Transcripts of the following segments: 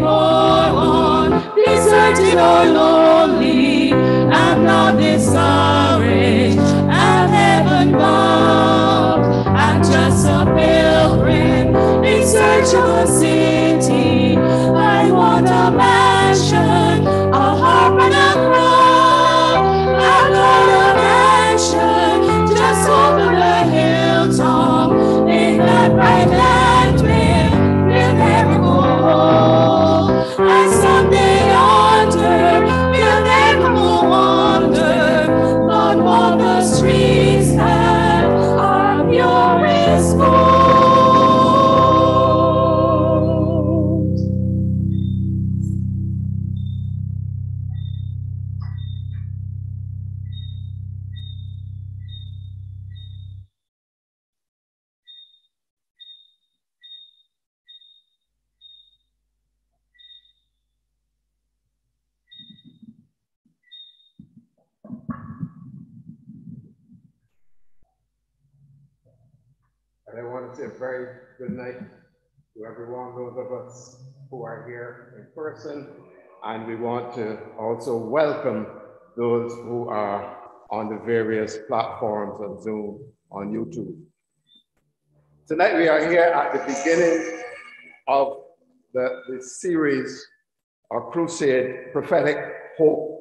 forlorn, deserted or lonely, I'm not discouraged, I'm heaven bound. I'm just a pilgrim in search of a city. I want a mansion, those of us who are here in person. And we want to also welcome those who are on the various platforms on Zoom, on YouTube. Tonight we are here at the beginning of the, the series or crusade, prophetic hope.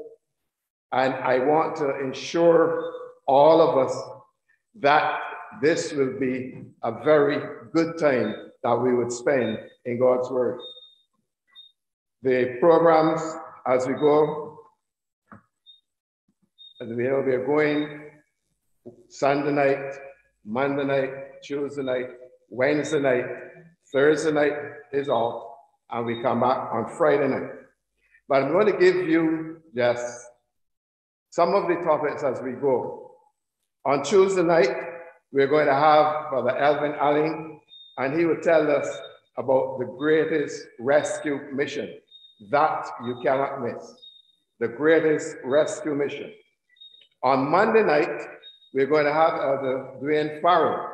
And I want to ensure all of us that this will be a very good time that we would spend in God's Word. The programs as we go, as we know, we are going Sunday night, Monday night, Tuesday night, Wednesday night, Thursday night is off, and we come back on Friday night. But I'm going to give you just some of the topics as we go. On Tuesday night, we're going to have Brother Elvin Alling, and he will tell us about the greatest rescue mission that you cannot miss. The greatest rescue mission. On Monday night, we're going to have Elder Dwayne Farrell,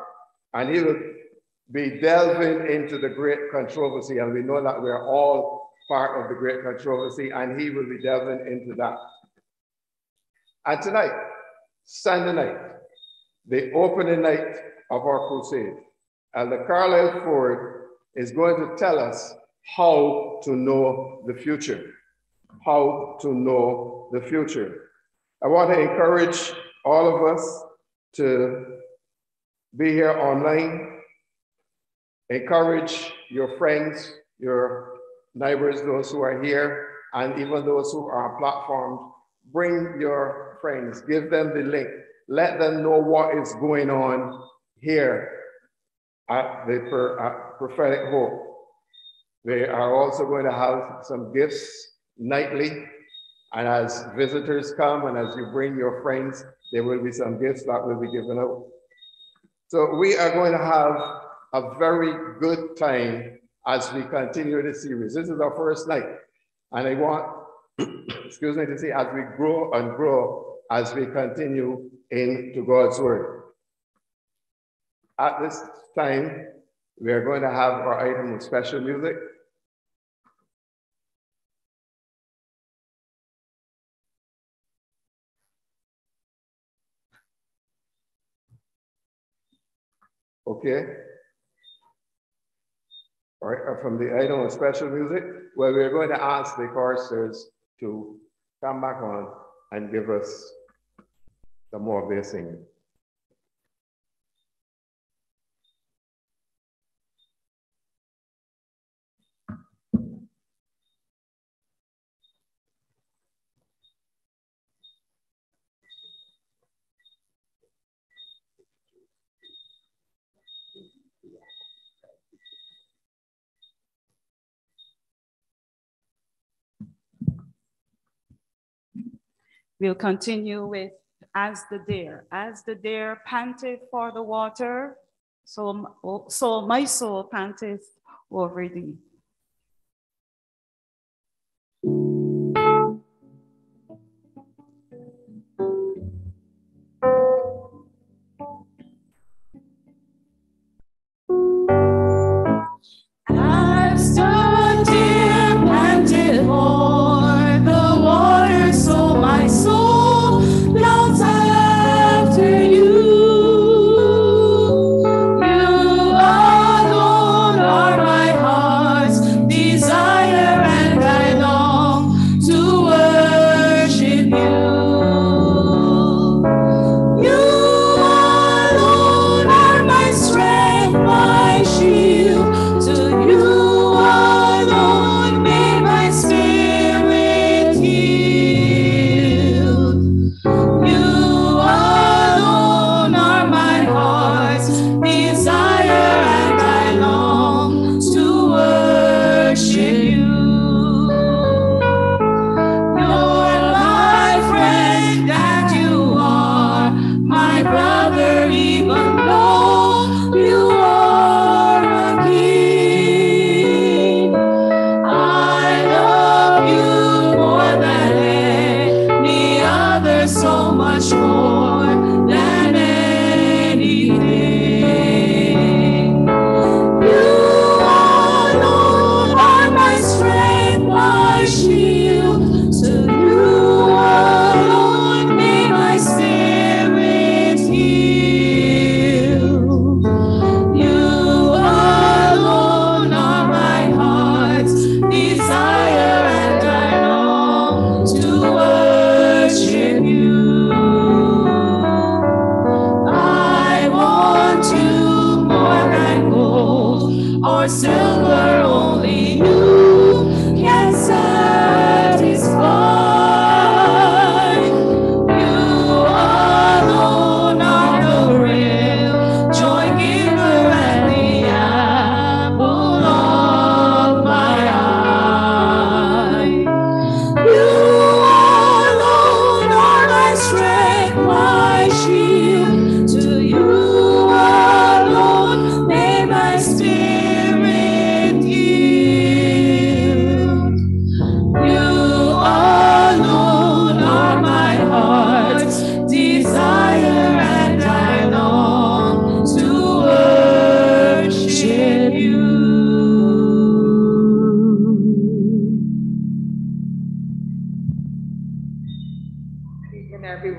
and he will be delving into the great controversy, and we know that we're all part of the great controversy, and he will be delving into that. And tonight, Sunday night, the opening night of our crusade. And the Carlisle Forde is going to tell us how to know the future. How to know the future. I want to encourage all of us to be here online. Encourage your friends, your neighbors, those who are here, and even those who are on platforms. Bring your friends, give them the link let them know what is going on here at the at prophetic hope. They are also going to have some gifts nightly. And as visitors come and as you bring your friends, there will be some gifts that will be given out. So we are going to have a very good time as we continue this series. This is our first night. And I want, excuse me, to say, as we grow and grow, as we continue into God's word. At this time, we are going to have our item of special music. Okay. All right, uh, from the item of special music, where we're going to ask the choristers to come back on and give us the more they're singing. We'll continue with as the deer, as the deer panteth for the water, so, so my soul panteth over thee.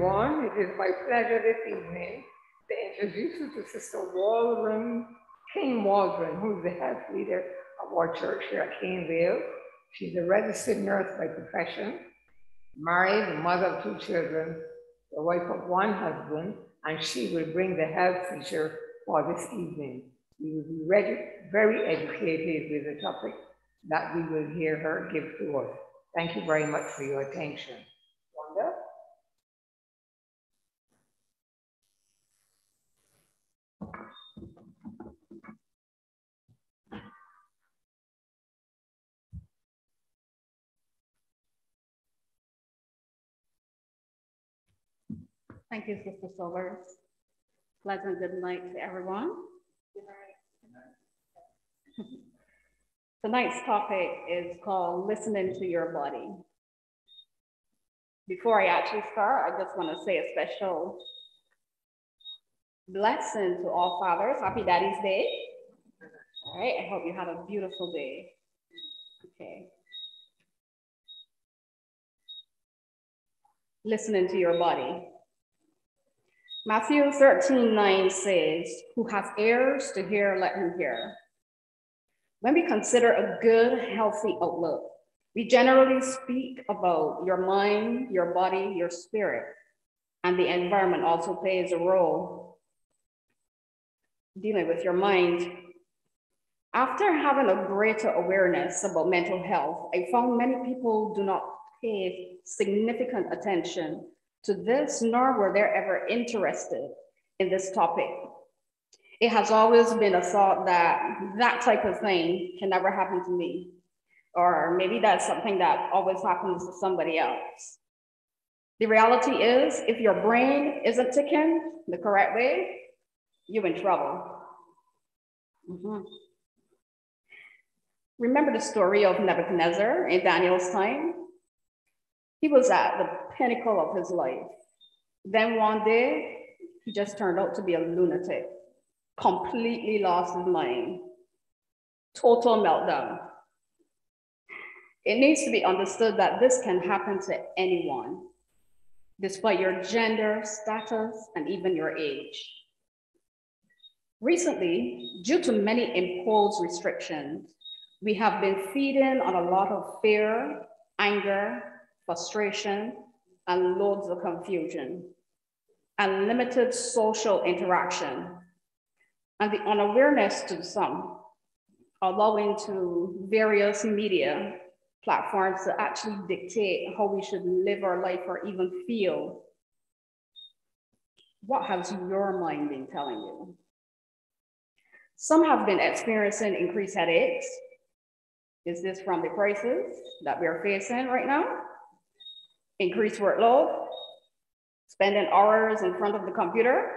Everyone. It is my pleasure this evening to introduce you to Sister Waldron King Waldron, who's the health leader of our church here at Caneville. She's a registered nurse by profession, married, the mother of two children, the wife of one husband, and she will bring the health feature for this evening. We will be ready, very educated with the topic that we will hear her give to us. Thank you very much for your attention. Thank you, Sister Silver. Pleasant good night to everyone. Tonight's topic is called listening to your body. Before I actually start, I just want to say a special blessing to all fathers. Happy Daddy's Day. All right, I hope you had a beautiful day. Okay. Listening to your body. Matthew 13, 9 says, Who has ears to hear, let him hear. When we consider a good, healthy outlook, we generally speak about your mind, your body, your spirit, and the environment also plays a role dealing with your mind. After having a greater awareness about mental health, I found many people do not pay significant attention to this, nor were they ever interested in this topic. It has always been a thought that that type of thing can never happen to me, or maybe that's something that always happens to somebody else. The reality is, if your brain isn't ticking the correct way, you're in trouble. Mm-hmm. Remember the story of Nebuchadnezzar in Daniel's time? He was at the pinnacle of his life. Then one day, he just turned out to be a lunatic, completely lost his mind, total meltdown. It needs to be understood that this can happen to anyone, despite your gender, status, and even your age. Recently, due to many imposed restrictions, we have been feeding on a lot of fear, anger, frustration, and loads of confusion, and limited social interaction, and the unawareness to some, allowing to various media platforms to actually dictate how we should live our life or even feel. What has your mind been telling you? Some have been experiencing increased headaches. Is this from the crisis that we are facing right now? Increased workload? Spending hours in front of the computer?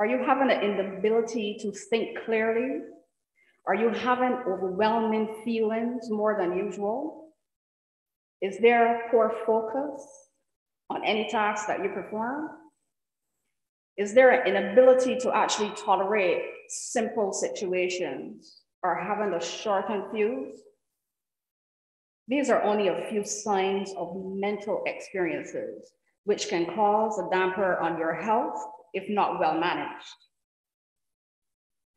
Are you having an inability to think clearly? Are you having overwhelming feelings more than usual? Is there poor focus on any task that you perform? Is there an inability to actually tolerate simple situations or having a shortened fuse? These are only a few signs of mental experiences which can cause a damper on your health if not well managed.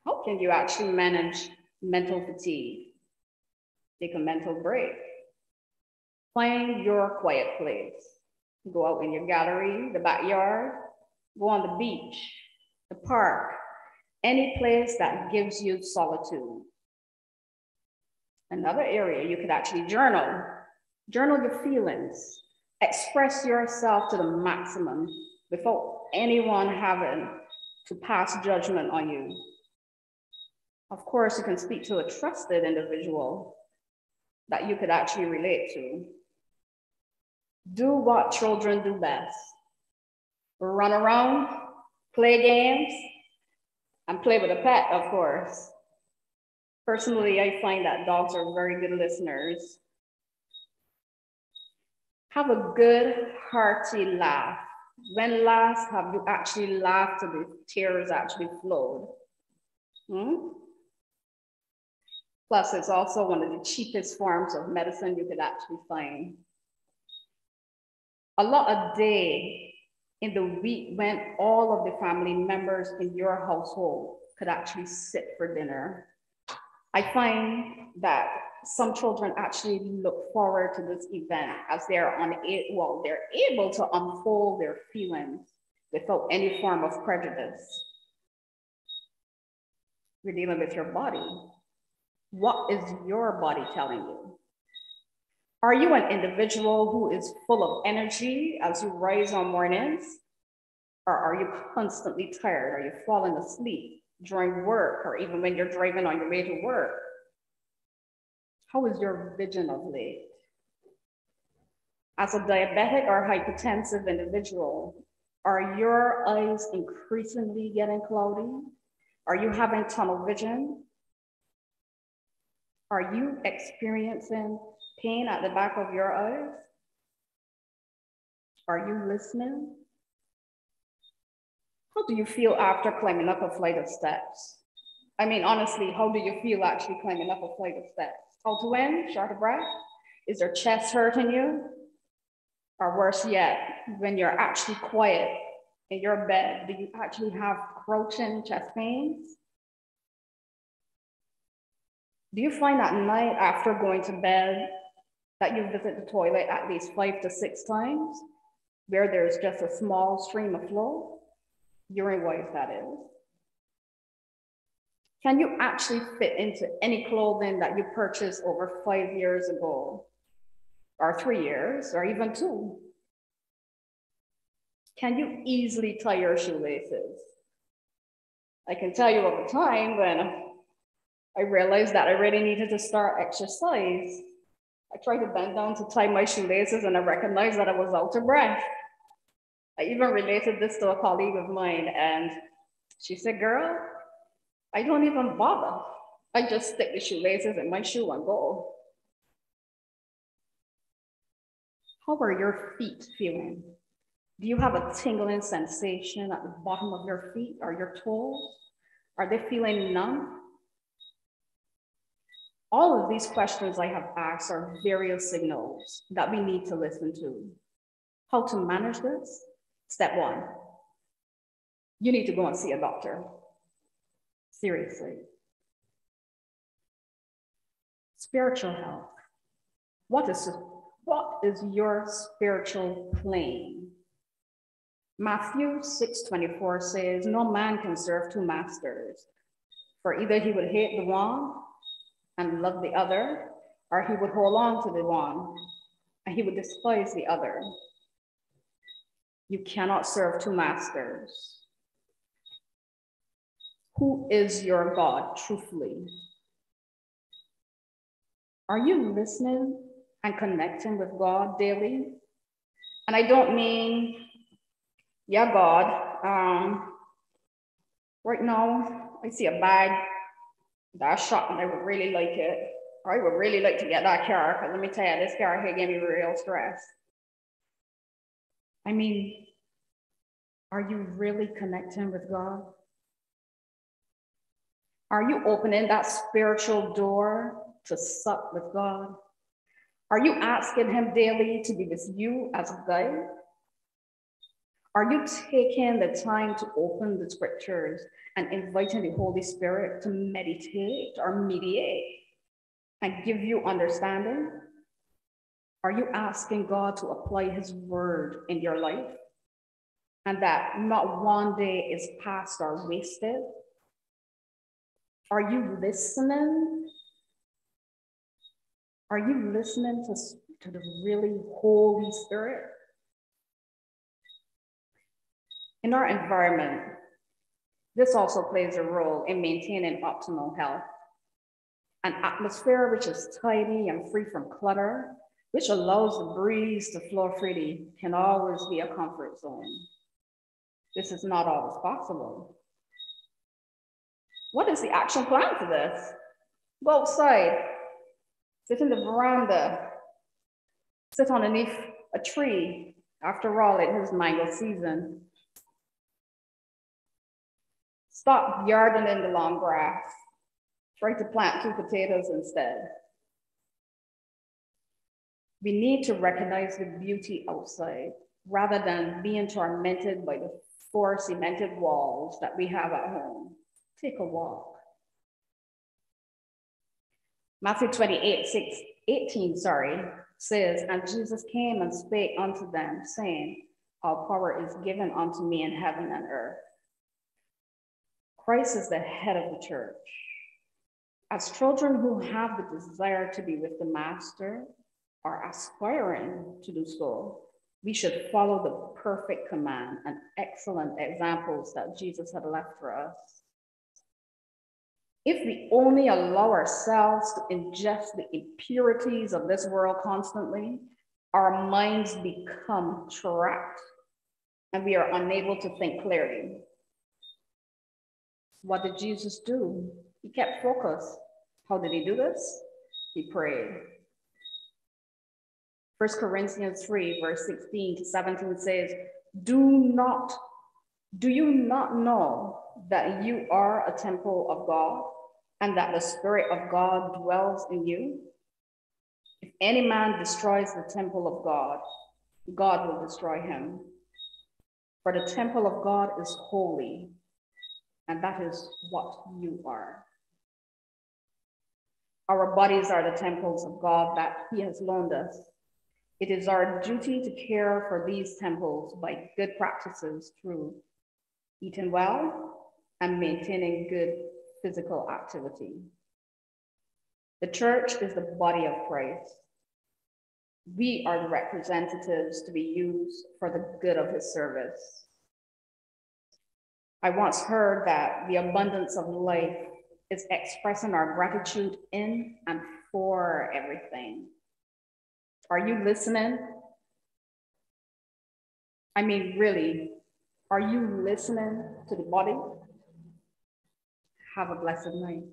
How can you actually manage mental fatigue? Take a mental break. Find your quiet place. Go out in your gallery, the backyard, go on the beach, the park, any place that gives you solitude. Another area you could actually journal. Journal your feelings. Express yourself to the maximum before anyone having to pass judgment on you. Of course, you can speak to a trusted individual that you could actually relate to. Do what children do best run around, play games, and play with a pet, of course. Personally, I find that dogs are very good listeners. Have a good, hearty laugh. When last have you actually laughed till the tears actually flowed? Hmm? Plus, it's also one of the cheapest forms of medicine you could actually find. A lot a day in the week when all of the family members in your household could actually sit for dinner. I find that some children actually look forward to this event as they're on it, well, they're able to unfold their feelings without any form of prejudice. You're dealing with your body. What is your body telling you? Are you an individual who is full of energy as you rise on mornings? Or are you constantly tired? Are you falling asleep during work or even when you're driving on your way to work? How is your vision of late? As a diabetic or hypertensive individual, are your eyes increasingly getting cloudy? Are you having tunnel vision? Are you experiencing pain at the back of your eyes? Are you listening? How do you feel after climbing up a flight of steps? I mean, honestly, how do you feel actually climbing up a flight of steps? How to win? Short of breath? Is your chest hurting you? Or worse yet, when you're actually quiet in your bed, do you actually have crouching chest pains? Do you find that night after going to bed that you visit the toilet at least five to six times, where there's just a small stream of flow? Urine wise, that is. Can you actually fit into any clothing that you purchased over five years ago, or three years, or even two? Can you easily tie your shoelaces? I can tell you over time when I realized that I really needed to start exercise. I tried to bend down to tie my shoelaces and I recognized that I was out of breath. I even related this to a colleague of mine and she said, girl, I don't even bother. I just stick the shoelaces in my shoe and go. How are your feet feeling? Do you have a tingling sensation at the bottom of your feet or your toes? Are they feeling numb? All of these questions I have asked are various signals that we need to listen to. How to manage this? Step one, you need to go and see a doctor. Seriously. Spiritual health. What is, what is your spiritual plane? Matthew 6:24 says, No man can serve two masters, for either he would hate the one and love the other, or he would hold on to the one and he would despise the other. You cannot serve two masters. Who is your God, truthfully? Are you listening and connecting with God daily? And I don't mean yeah, God, um, right now I see a bag that shot and I would really like it. I would really like to get that car because let me tell you, this car here gave me real stress. I mean, are you really connecting with God? Are you opening that spiritual door to sup with God? Are you asking Him daily to be with you as a guide? Are you taking the time to open the scriptures and inviting the Holy Spirit to meditate or mediate and give you understanding? Are you asking God to apply His word in your life? And that not one day is passed or wasted? Are you listening? Are you listening to, to the really Holy Spirit? In our environment, this also plays a role in maintaining optimal health. An atmosphere which is tidy and free from clutter, which allows the breeze to flow freely, can always be a comfort zone. This is not always possible. What is the action plan for this? Go outside, sit in the veranda, sit underneath a tree. After all, it is mango season. Stop yarding in the long grass. Try to plant two potatoes instead. We need to recognize the beauty outside rather than being tormented by the four cemented walls that we have at home. Take a walk. Matthew 28, 6, 18, sorry, says, And Jesus came and spake unto them, saying, All power is given unto me in heaven and earth. Christ is the head of the church. As children who have the desire to be with the master, are aspiring to do so, we should follow the perfect command and excellent examples that Jesus had left for us. If we only allow ourselves to ingest the impurities of this world constantly, our minds become trapped and we are unable to think clearly. What did Jesus do? He kept focus. How did he do this? He prayed. 1 Corinthians 3, verse 16 to 17 says, Do not, do you not know that you are a temple of God and that the Spirit of God dwells in you? If any man destroys the temple of God, God will destroy him. For the temple of God is holy, and that is what you are. Our bodies are the temples of God that He has loaned us. It is our duty to care for these temples by good practices through eating well and maintaining good physical activity. The church is the body of Christ. We are the representatives to be used for the good of his service. I once heard that the abundance of life is expressing our gratitude in and for everything. Are you listening? I mean, really, are you listening to the body? Have a blessed night.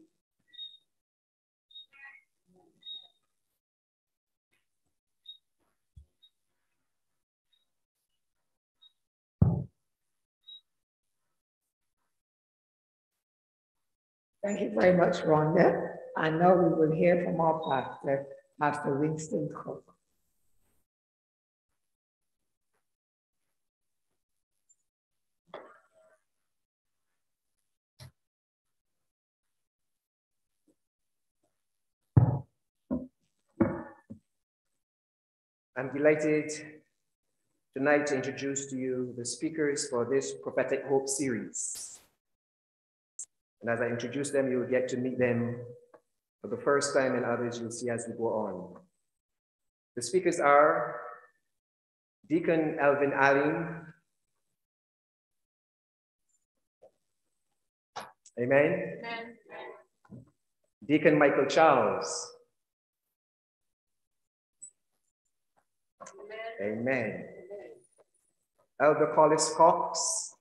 Thank you very much, Rhonda. I know we will hear from our pastor, Pastor Winston Cook. I'm delighted tonight to introduce to you the speakers for this Prophetic Hope series. And as I introduce them, you'll get to meet them for the first time and others you'll see as we go on. The speakers are Deacon Alvin Allen. Amen. Amen. Deacon Michael Charles. Amen. Elder Collis Cox.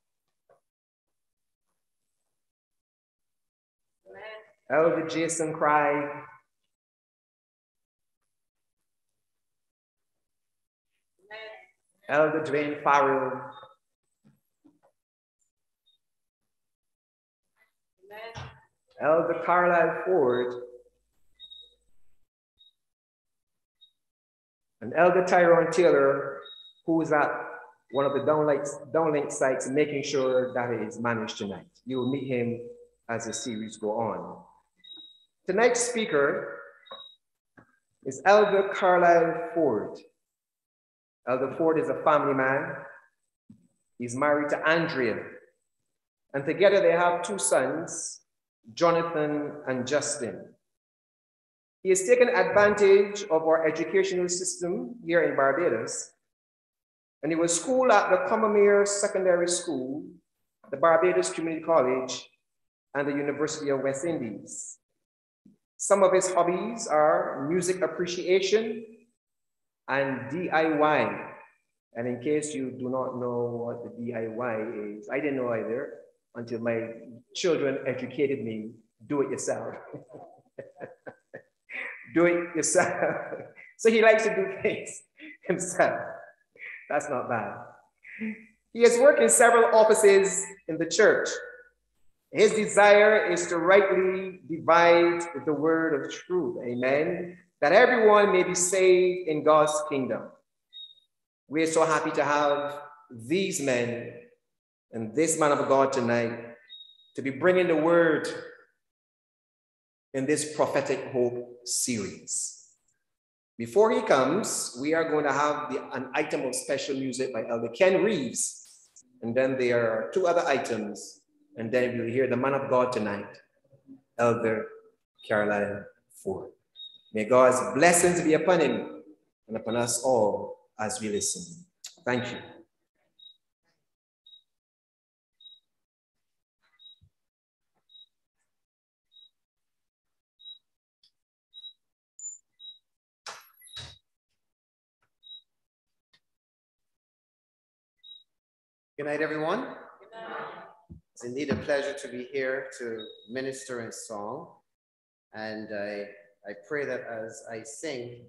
Amen. Elder Jason Craig. Amen. Elder Dwayne Farrell. Amen. Elder Carlisle Forde. And Elder Tyrone Taylor, who is at one of the downlink, downlink sites, making sure that it is managed tonight. You will meet him as the series go on. Tonight's speaker is Elder Carlisle Forde. Elder Forde is a family man. He's married to Andrea. And together they have two sons, Jonathan and Justin. He has taken advantage of our educational system here in Barbados, and he was schooled at the Combermere Secondary School, the Barbados Community College, and the University of West Indies. Some of his hobbies are music appreciation and DIY. And in case you do not know what the DIY is, I didn't know either until my children educated me, do it yourself. do it yourself. so he likes to do things himself. That's not bad. He has worked in several offices in the church. His desire is to rightly divide the word of truth, amen, that everyone may be saved in God's kingdom. We are so happy to have these men and this man of God tonight to be bringing the word in this prophetic hope series. Before he comes, we are going to have the, an item of special music by Elder Ken Reeves. And then there are two other items. And then we'll hear the man of God tonight, Elder Caroline Forde. May God's blessings be upon him and upon us all as we listen. Thank you. Good night, everyone. It's indeed a pleasure to be here to minister in song. And I, I pray that as I sing,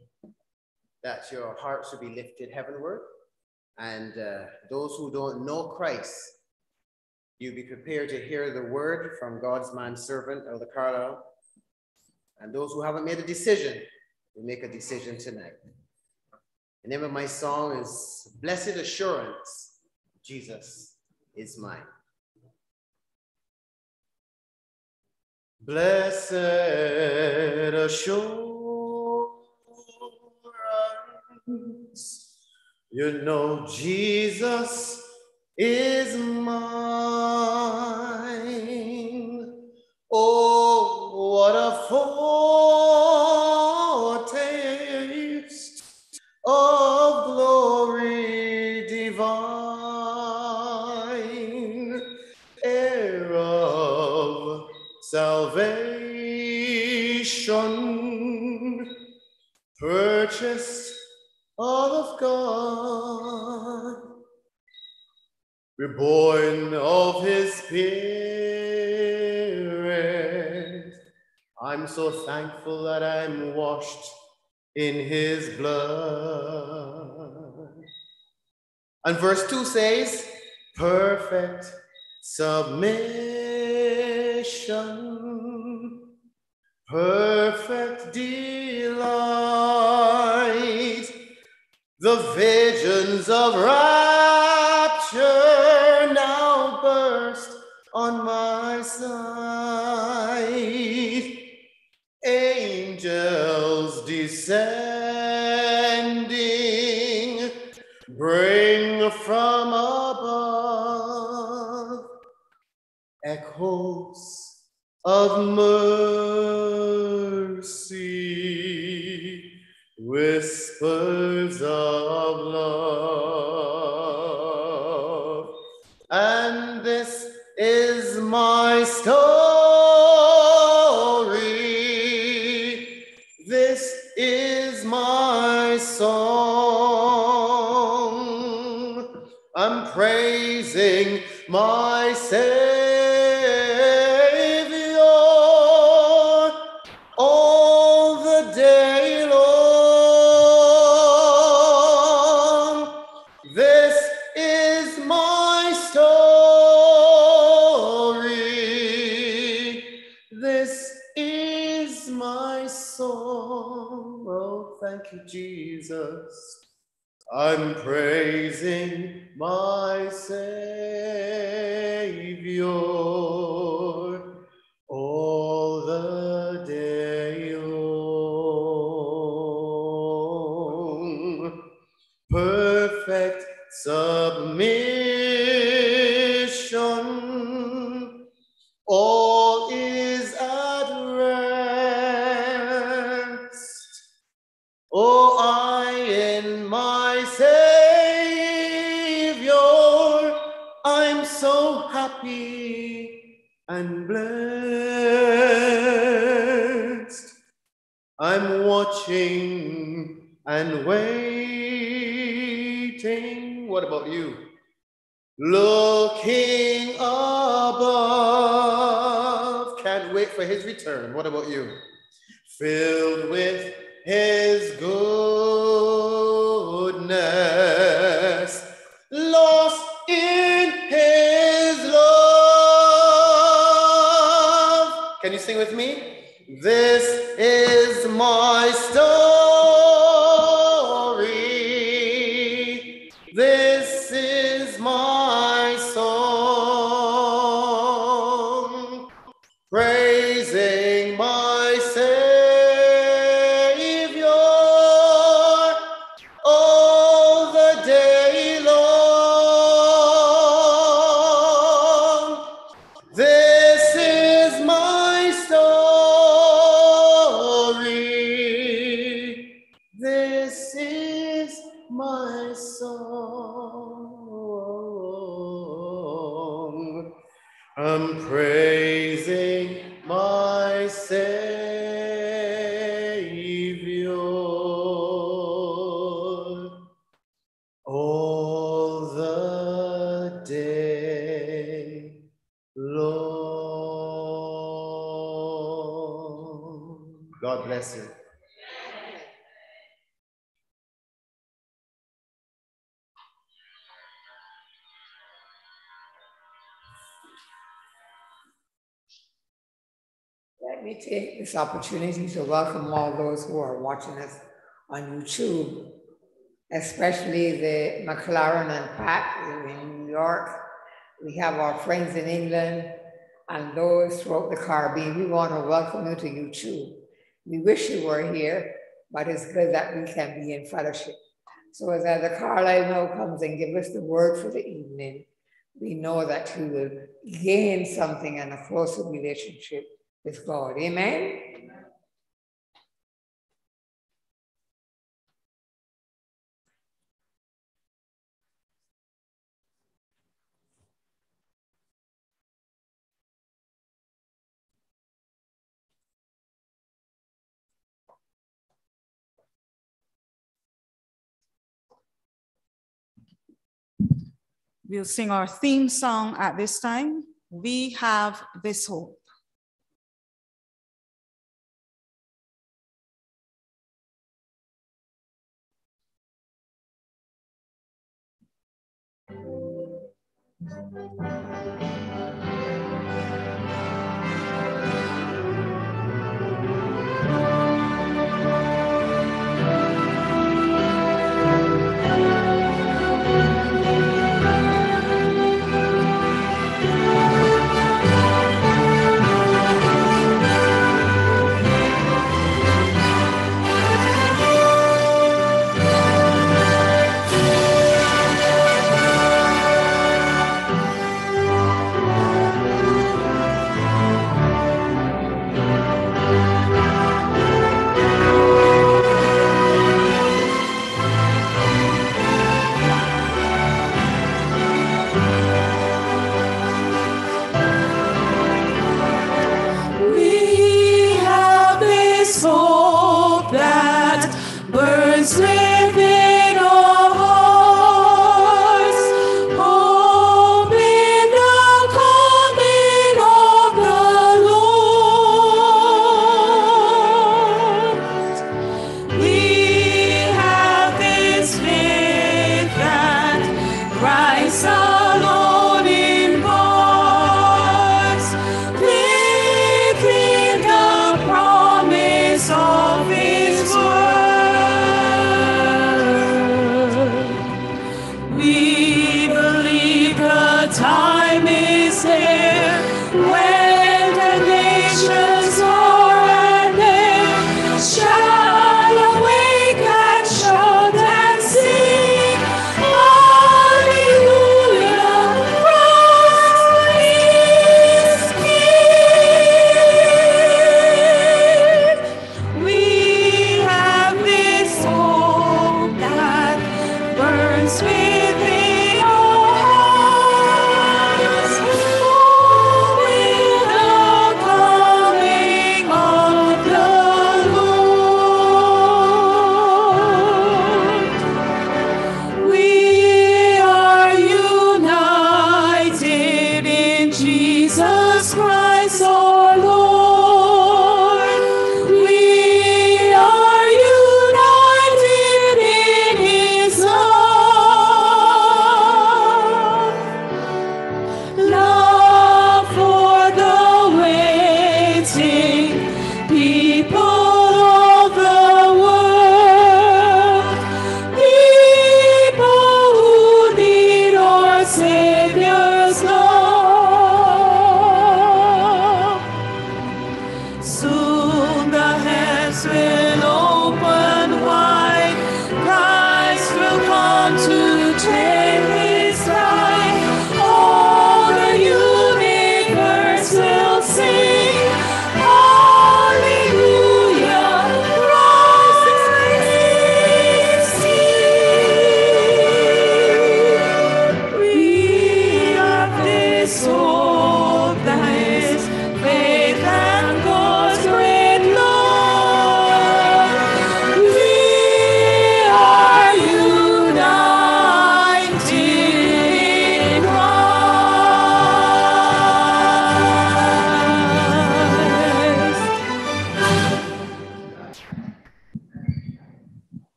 that your hearts will be lifted heavenward. And uh, those who don't know Christ, you be prepared to hear the word from God's man servant, Elder Carlisle. And those who haven't made a decision, will make a decision tonight. The name of my song is Blessed Assurance, Jesus is mine. Blessed assurance, you know Jesus is mine. Oh, what a foretaste purchased of God, reborn of his spirit. I'm so thankful that I'm washed in his blood. And verse 2 says, perfect submission, perfect delight, the visions of rapture This is my story. Take this opportunity to welcome all those who are watching us on YouTube, especially the McLaren and Pat in New York. We have our friends in England and those throughout the Caribbean. We want to welcome you to YouTube. We wish you were here, but it's good that we can be in fellowship. So as Elder Carlisle now comes and give us the word for the evening, we know that he will gain something and a closer relationship with God. Amen. We'll sing our theme song at this time. We have this hope. Thank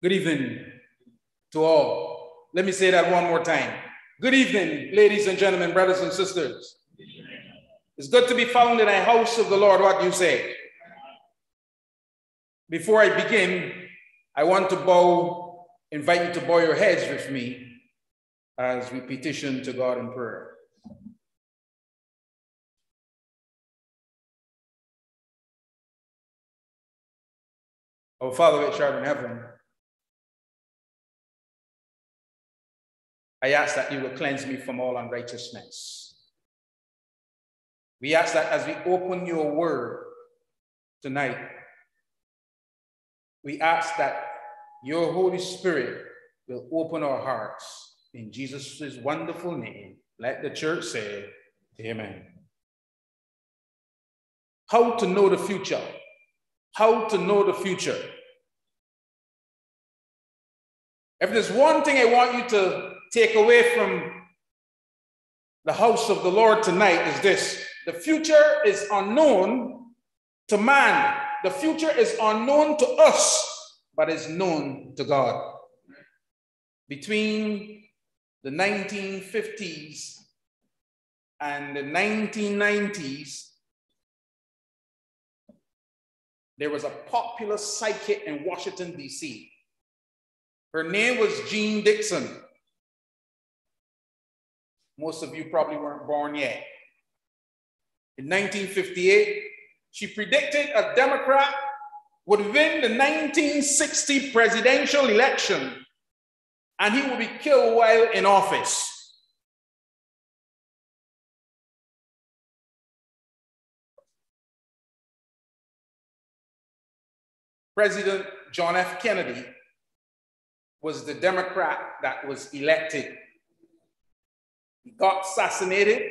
Good evening to all. Let me say that one more time. Good evening, ladies and gentlemen, brothers and sisters. It's good to be found in a house of the Lord. What you say? Before I begin, I want to bow, invite you to bow your heads with me as we petition to God in prayer. Our Father which art in heaven, I ask that you will cleanse me from all unrighteousness. We ask that as we open your word tonight, we ask that your Holy Spirit will open our hearts in Jesus' wonderful name. Let the church say, Amen. How to know the future. How to know the future. If there's one thing I want you to take away from the house of the Lord tonight is this the future is unknown to man, the future is unknown to us, but is known to God. Between the 1950s and the 1990s, there was a popular psychic in Washington, D.C. Her name was Jeane Dixon. Most of you probably weren't born yet. In 1958, she predicted a Democrat would win the 1960 presidential election and he would be killed while in office. President John F. Kennedy was the Democrat that was elected. He got assassinated,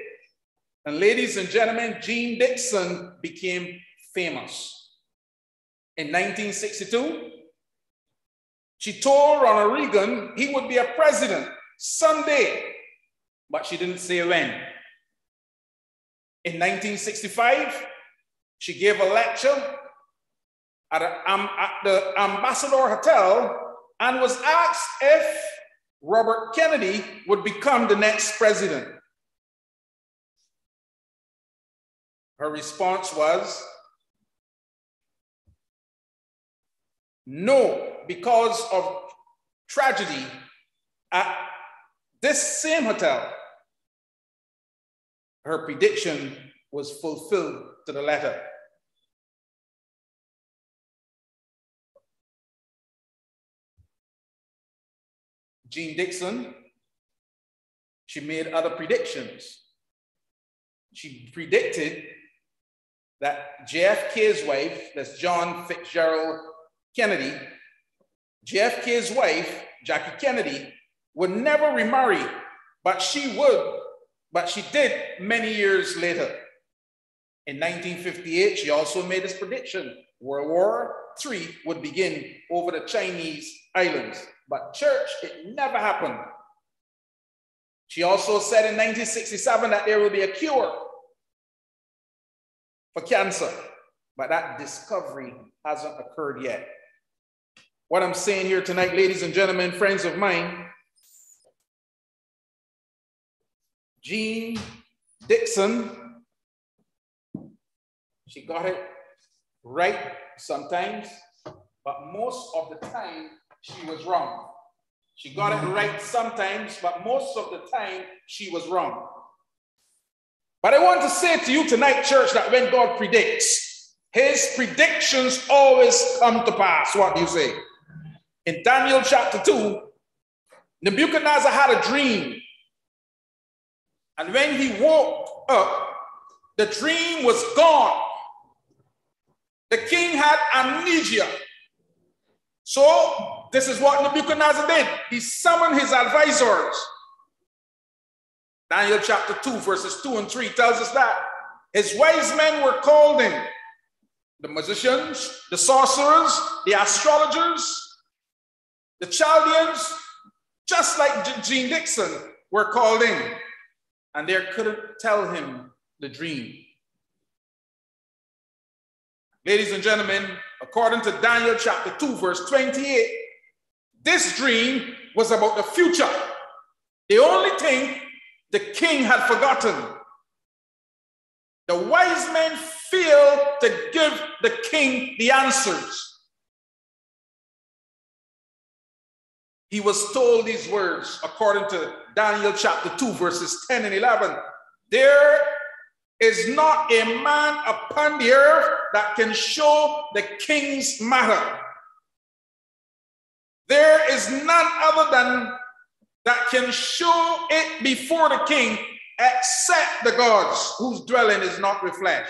and ladies and gentlemen, Jeane Dixon became famous. In 1962, she told Ronald Reagan he would be a president someday, but she didn't say when. In 1965, she gave a lecture at, a, um, at the Ambassador Hotel and was asked if Robert Kennedy would become the next president. Her response was no, because of tragedy at this same hotel. Her prediction was fulfilled to the letter. Jeane Dixon, she made other predictions. She predicted that JFK's wife, that's John Fitzgerald Kennedy, JFK's wife, Jackie Kennedy, would never remarry, but she would, but she did many years later. In 1958, she also made this prediction World War III would begin over the Chinese islands. But church, it never happened. She also said in 1967 that there will be a cure for cancer, but that discovery hasn't occurred yet. What I'm saying here tonight, ladies and gentlemen, friends of mine, Jeane Dixon, she got it right sometimes, but most of the time she was wrong. She got it right sometimes, but most of the time she was wrong. But I want to say to you tonight, church, that when God predicts, his predictions always come to pass. What do you say? In Daniel chapter 2, Nebuchadnezzar had a dream. And when he woke up, the dream was gone. The king had amnesia. So, this is what Nebuchadnezzar did. He summoned his advisors. Daniel chapter 2, verses 2 and 3 tells us that his wise men were called in the magicians, the sorcerers, the astrologers, the Chaldeans, just like Jeane Dixon, were called in, and they couldn't tell him the dream. Ladies and gentlemen, according to Daniel chapter 2, verse 28, this dream was about the future. The only thing the king had forgotten. The wise men failed to give the king the answers. He was told these words according to Daniel chapter 2, verses 10 and 11. There is not a man upon the earth that can show the king's matter. There is none other than that can show it before the king except the gods whose dwelling is not with flesh.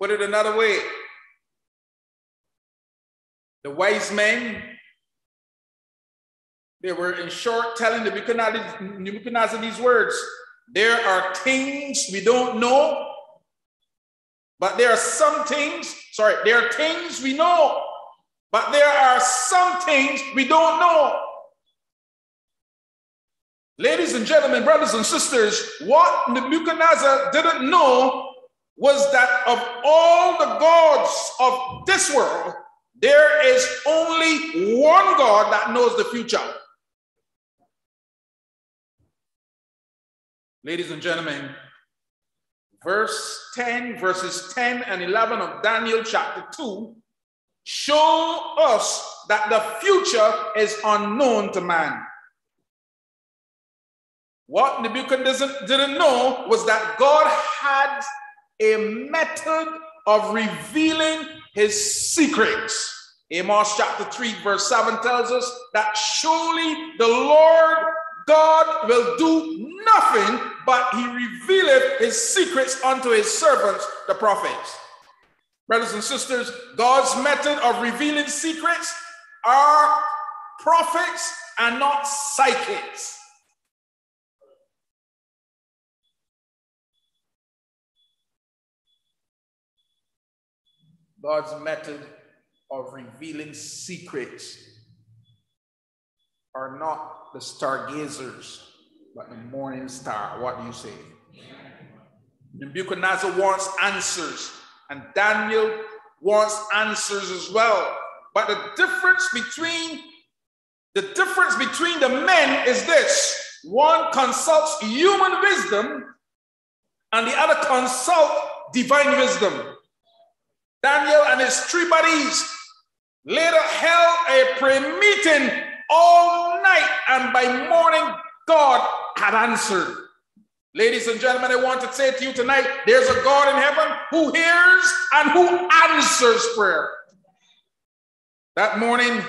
Put it another way. The wise men, they were in short telling Nebuchadnezzar these words. There are things we don't know, but there are some things, sorry, there are things we know, but there are some things we don't know. Ladies and gentlemen, brothers and sisters, what Nebuchadnezzar didn't know was that of all the gods of this world, there is only one God that knows the future. Ladies and gentlemen, verse 10, verses 10 and 11 of Daniel chapter 2 show us that the future is unknown to man. What Nebuchadnezzar didn't know was that God had a method of revealing his secrets. Amos chapter 3, verse 7 tells us that surely the Lord God will do nothing but he revealeth his secrets unto his servants, the prophets. Brothers and sisters, God's method of revealing secrets are prophets and not psychics. God's method of revealing secrets are not the stargazers, but the morning star. What do you say? Nebuchadnezzar wants answers, and Daniel wants answers as well. But the difference between the difference between the men is this: one consults human wisdom, and the other consult divine wisdom. Daniel and his three buddies later held a prayer meeting all night, and by morning, God had answered. Ladies and gentlemen, I want to say to you tonight there's a God in heaven who hears and who answers prayer. That morning,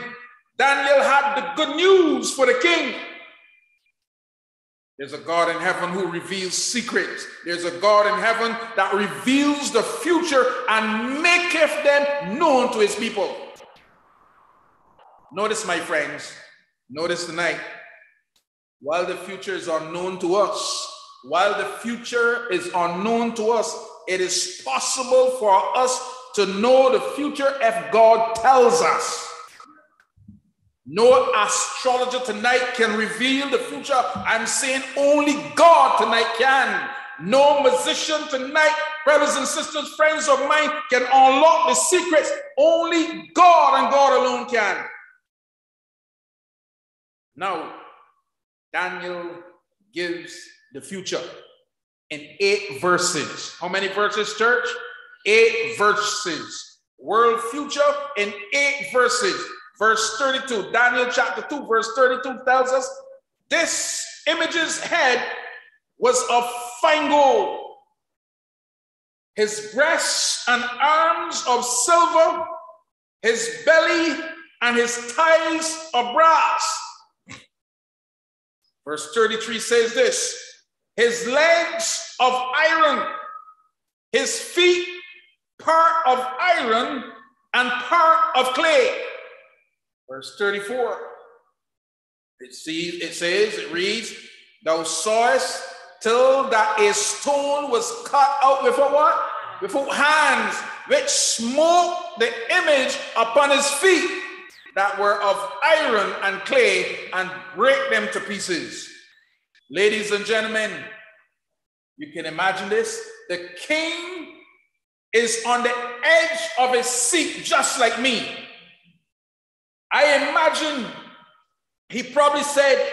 Daniel had the good news for the king. There's a God in heaven who reveals secrets. There's a God in heaven that reveals the future and maketh them known to his people. Notice, my friends, notice tonight, while the future is unknown to us, while the future is unknown to us, it is possible for us to know the future if God tells us. No astrologer tonight can reveal the future. I'm saying only God tonight can. No musician tonight, brothers and sisters, friends of mine, can unlock the secrets. Only God and God alone can. Now, Daniel gives the future in eight verses. How many verses, church? Eight verses. World future in eight verses. Verse 32, Daniel chapter 2, verse 32 tells us this image's head was of fine gold, his breasts and arms of silver, his belly and his thighs of brass Verse 33 says this His legs of iron, his feet part of iron and part of clay. Verse 34. It, sees, it says, it reads, Thou sawest till that a stone was cut out a what? With hands, which smote the image upon his feet that were of iron and clay and break them to pieces. Ladies and gentlemen, you can imagine this. The king is on the edge of his seat, just like me. I imagine he probably said,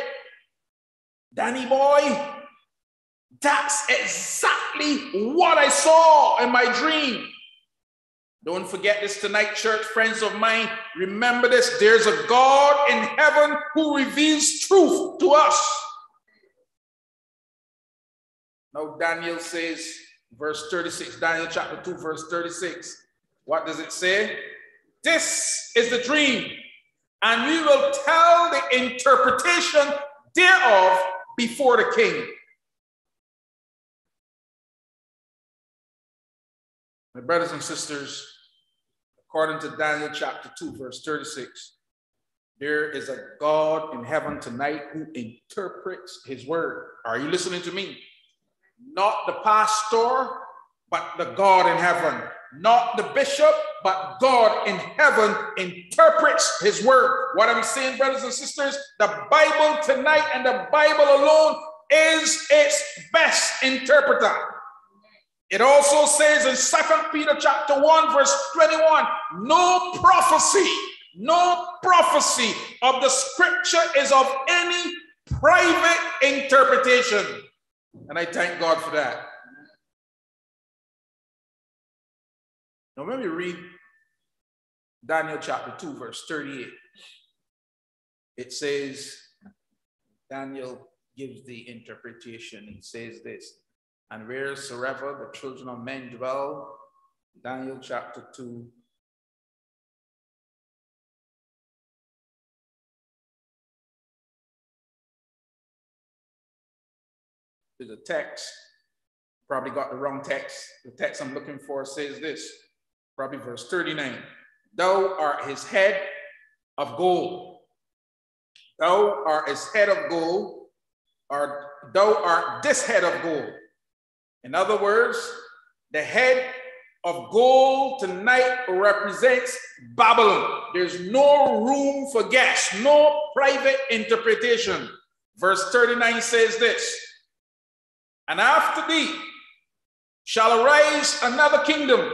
Danny boy, that's exactly what I saw in my dream. Don't forget this tonight, church friends of mine. Remember this there's a God in heaven who reveals truth to us. Now, Daniel says, verse 36, Daniel chapter 2, verse 36. What does it say? This is the dream, and we will tell the interpretation thereof before the king. My brothers and sisters, according to Daniel chapter 2, verse 36, there is a God in heaven tonight who interprets his word. Are you listening to me? Not the pastor, but the God in heaven. Not the bishop, but God in heaven interprets his word. What I'm saying, brothers and sisters, the Bible tonight and the Bible alone is its best interpreter. It also says in Second Peter chapter 1, verse 21, no prophecy, no prophecy of the scripture is of any private interpretation. And I thank God for that. Now, when we read Daniel chapter 2, verse 38, it says, Daniel gives the interpretation. He says this and wheresoever the children of men dwell, Daniel chapter 2. There's a text, probably got the wrong text. The text I'm looking for says this, probably verse 39. Thou art his head of gold. Thou art his head of gold, or thou art this head of gold. In other words, the head of gold tonight represents Babylon. There's no room for guess, no private interpretation. Verse 39 says this And after thee shall arise another kingdom.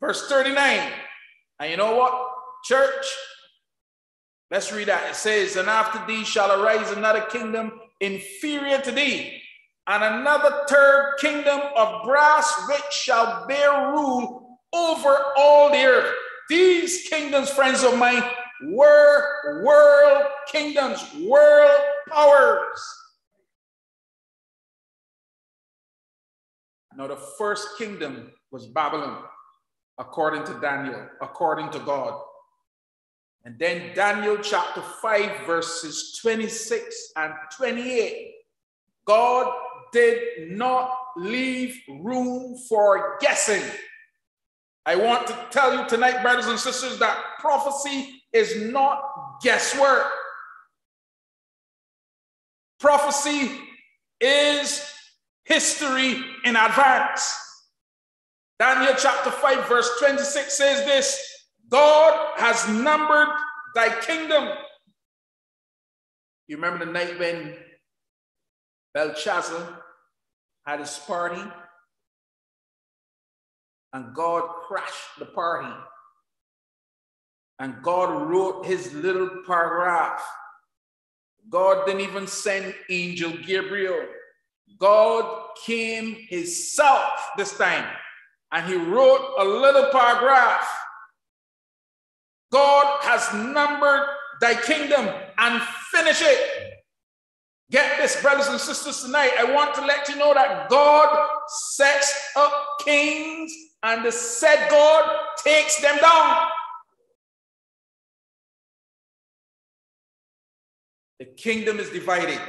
Verse 39. And you know what, church? Let's read that. It says, And after thee shall arise another kingdom inferior to thee and another third kingdom of brass which shall bear rule over all the earth. These kingdoms, friends of mine, were world kingdoms, world powers. Now, the first kingdom was Babylon, according to Daniel, according to God. And then Daniel chapter 5, verses 26 and 28. God did not leave room for guessing. I want to tell you tonight, brothers and sisters, that prophecy is not guesswork. Prophecy is history in advance. Daniel chapter 5, verse 26 says this God has numbered thy kingdom. You remember the night when Belshazzar had his party, and God crashed the party. And God wrote his little paragraph. God didn't even send Angel Gabriel. God came himself this time and he wrote a little paragraph. God has numbered thy kingdom and finish it. Get this, brothers and sisters, tonight. I want to let you know that God sets up kings and the said God takes them down. The kingdom is divided.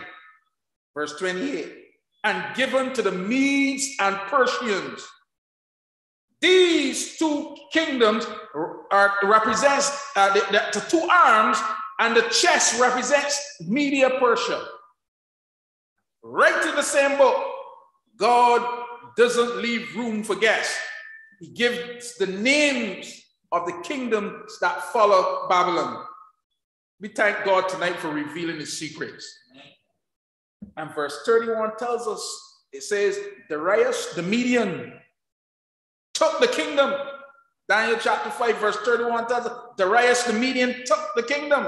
Verse 28 and given to the Medes and Persians. These two kingdoms are, represents uh, the, the, the two arms, and the chest represents Media Persia right in the same book, God doesn't leave room for guess. He gives the names of the kingdoms that follow Babylon. We thank God tonight for revealing his secrets. And verse 31 tells us, it says, Darius the Median took the kingdom Daniel chapter 5, verse 31 tells us Darius the Median took the kingdom.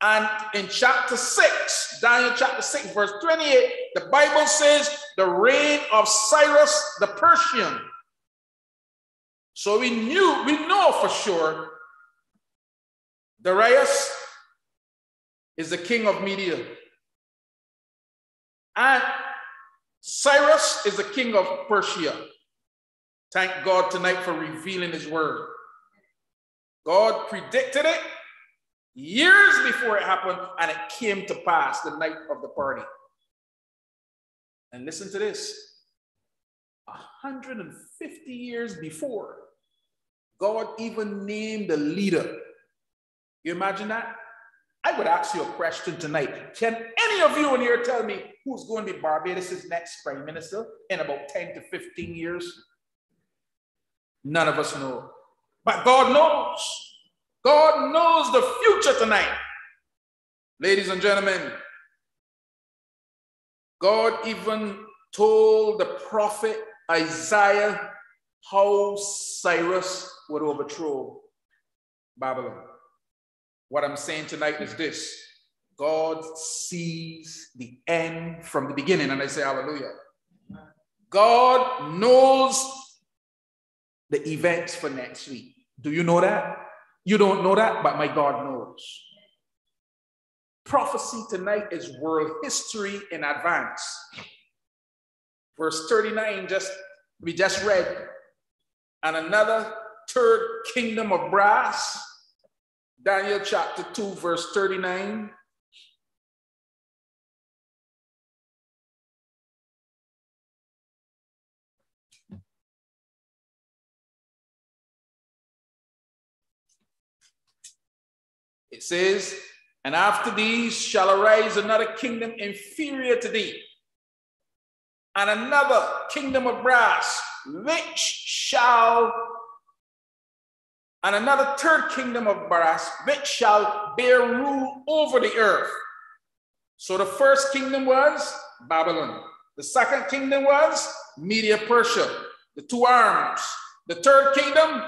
And in chapter 6, Daniel chapter 6, verse 28, the Bible says the reign of Cyrus the Persian. So we knew, we know for sure Darius is the king of Media. And Cyrus is the king of Persia. Thank God tonight for revealing his word. God predicted it years before it happened, and it came to pass the night of the party. And listen to this 150 years before, God even named the leader. You imagine that? I would ask you a question tonight. Can any of you in here tell me who's going to be Barbados' next prime minister in about 10 to 15 years? None of us know. But God knows. God knows the future tonight. Ladies and gentlemen, God even told the prophet Isaiah how Cyrus would overthrow Babylon. What I'm saying tonight is this God sees the end from the beginning. And I say, Hallelujah. God knows the events for next week. Do you know that? You don't know that, but my God knows. Prophecy tonight is world history in advance. Verse 39, just we just read, and another third kingdom of brass Daniel chapter 2, verse 39. It says, And after these shall arise another kingdom inferior to thee, and another kingdom of brass, which shall and another third kingdom of brass, which shall bear rule over the earth. So the first kingdom was Babylon. The second kingdom was Media Persia, the two arms. The third kingdom,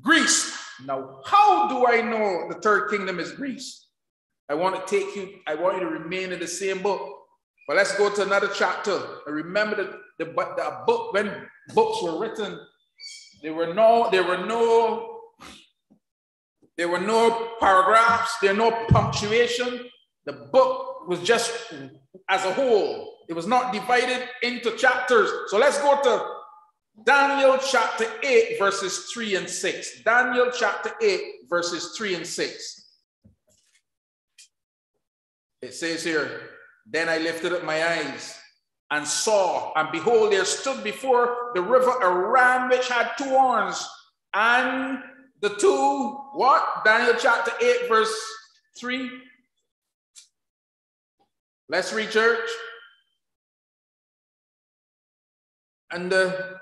Greece. Now, how do I know the third kingdom is Greece? I want to take you, I want you to remain in the same book. But let's go to another chapter. And remember the, the, the book, when books were written, there were no, there were no, there were no paragraphs, there were no punctuation. The book was just as a whole. It was not divided into chapters. So let's go to Daniel chapter 8, verses 3 and 6. Daniel chapter 8, verses 3 and 6. It says here, Then I lifted up my eyes and saw, and behold, there stood before the river a ram which had two horns, and the two, what? Daniel chapter 8, verse 3. Let's read, church. And the,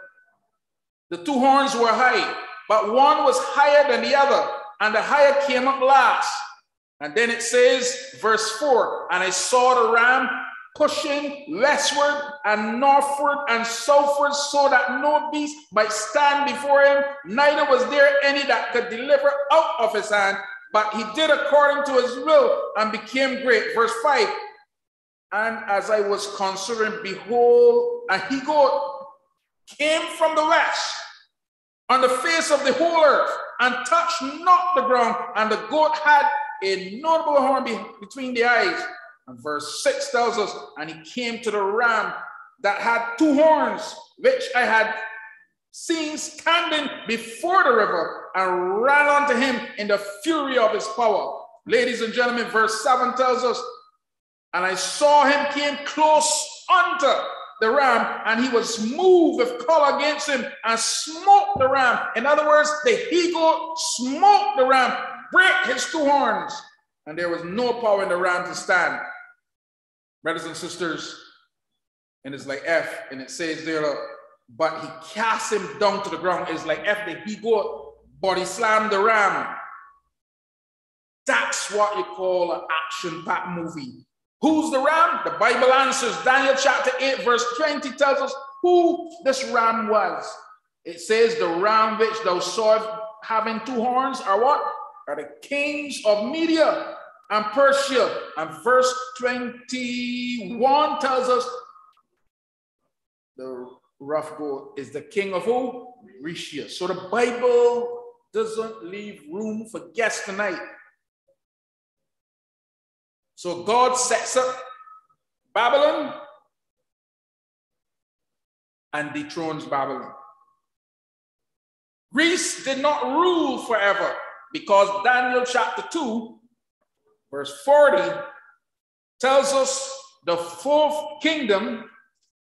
the two horns were high, but one was higher than the other, and the higher came up last. And then it says, verse 4 And I saw the ram pushing westward and northward and southward so that no beast might stand before him, neither was there any that could deliver out of his hand, but he did according to his will and became great. Verse 5 And as I was considering, behold, a he goat came from the west on the face of the whole earth and touched not the ground, and the goat had a notable horn between the eyes and verse 6 tells us, and he came to the ram that had two horns, which I had seen standing before the river, and ran unto him in the fury of his power. Ladies and gentlemen, verse 7 tells us, and I saw him came close unto the ram, and he was moved with color against him and smote the ram. In other words, the eagle smote the ram, break his two horns, and there was no power in the ram to stand brothers and sisters, and it's like F, and it says there, but he cast him down to the ground. It's like F, the he go body slammed the ram. That's what you call an action packed movie. Who's the ram? The Bible answers. Daniel chapter 8, verse 20 tells us who this ram was. it says the ram which thou sawest having two horns are what? Are the kings of Media and Persia. And verse 21 tells us the rough goat is the king of who? Grecia. So the Bible doesn't leave room for guess tonight. So God sets up Babylon and dethrones Babylon. Greece did not rule forever because Daniel chapter 2, verse 40, tells us the fourth kingdom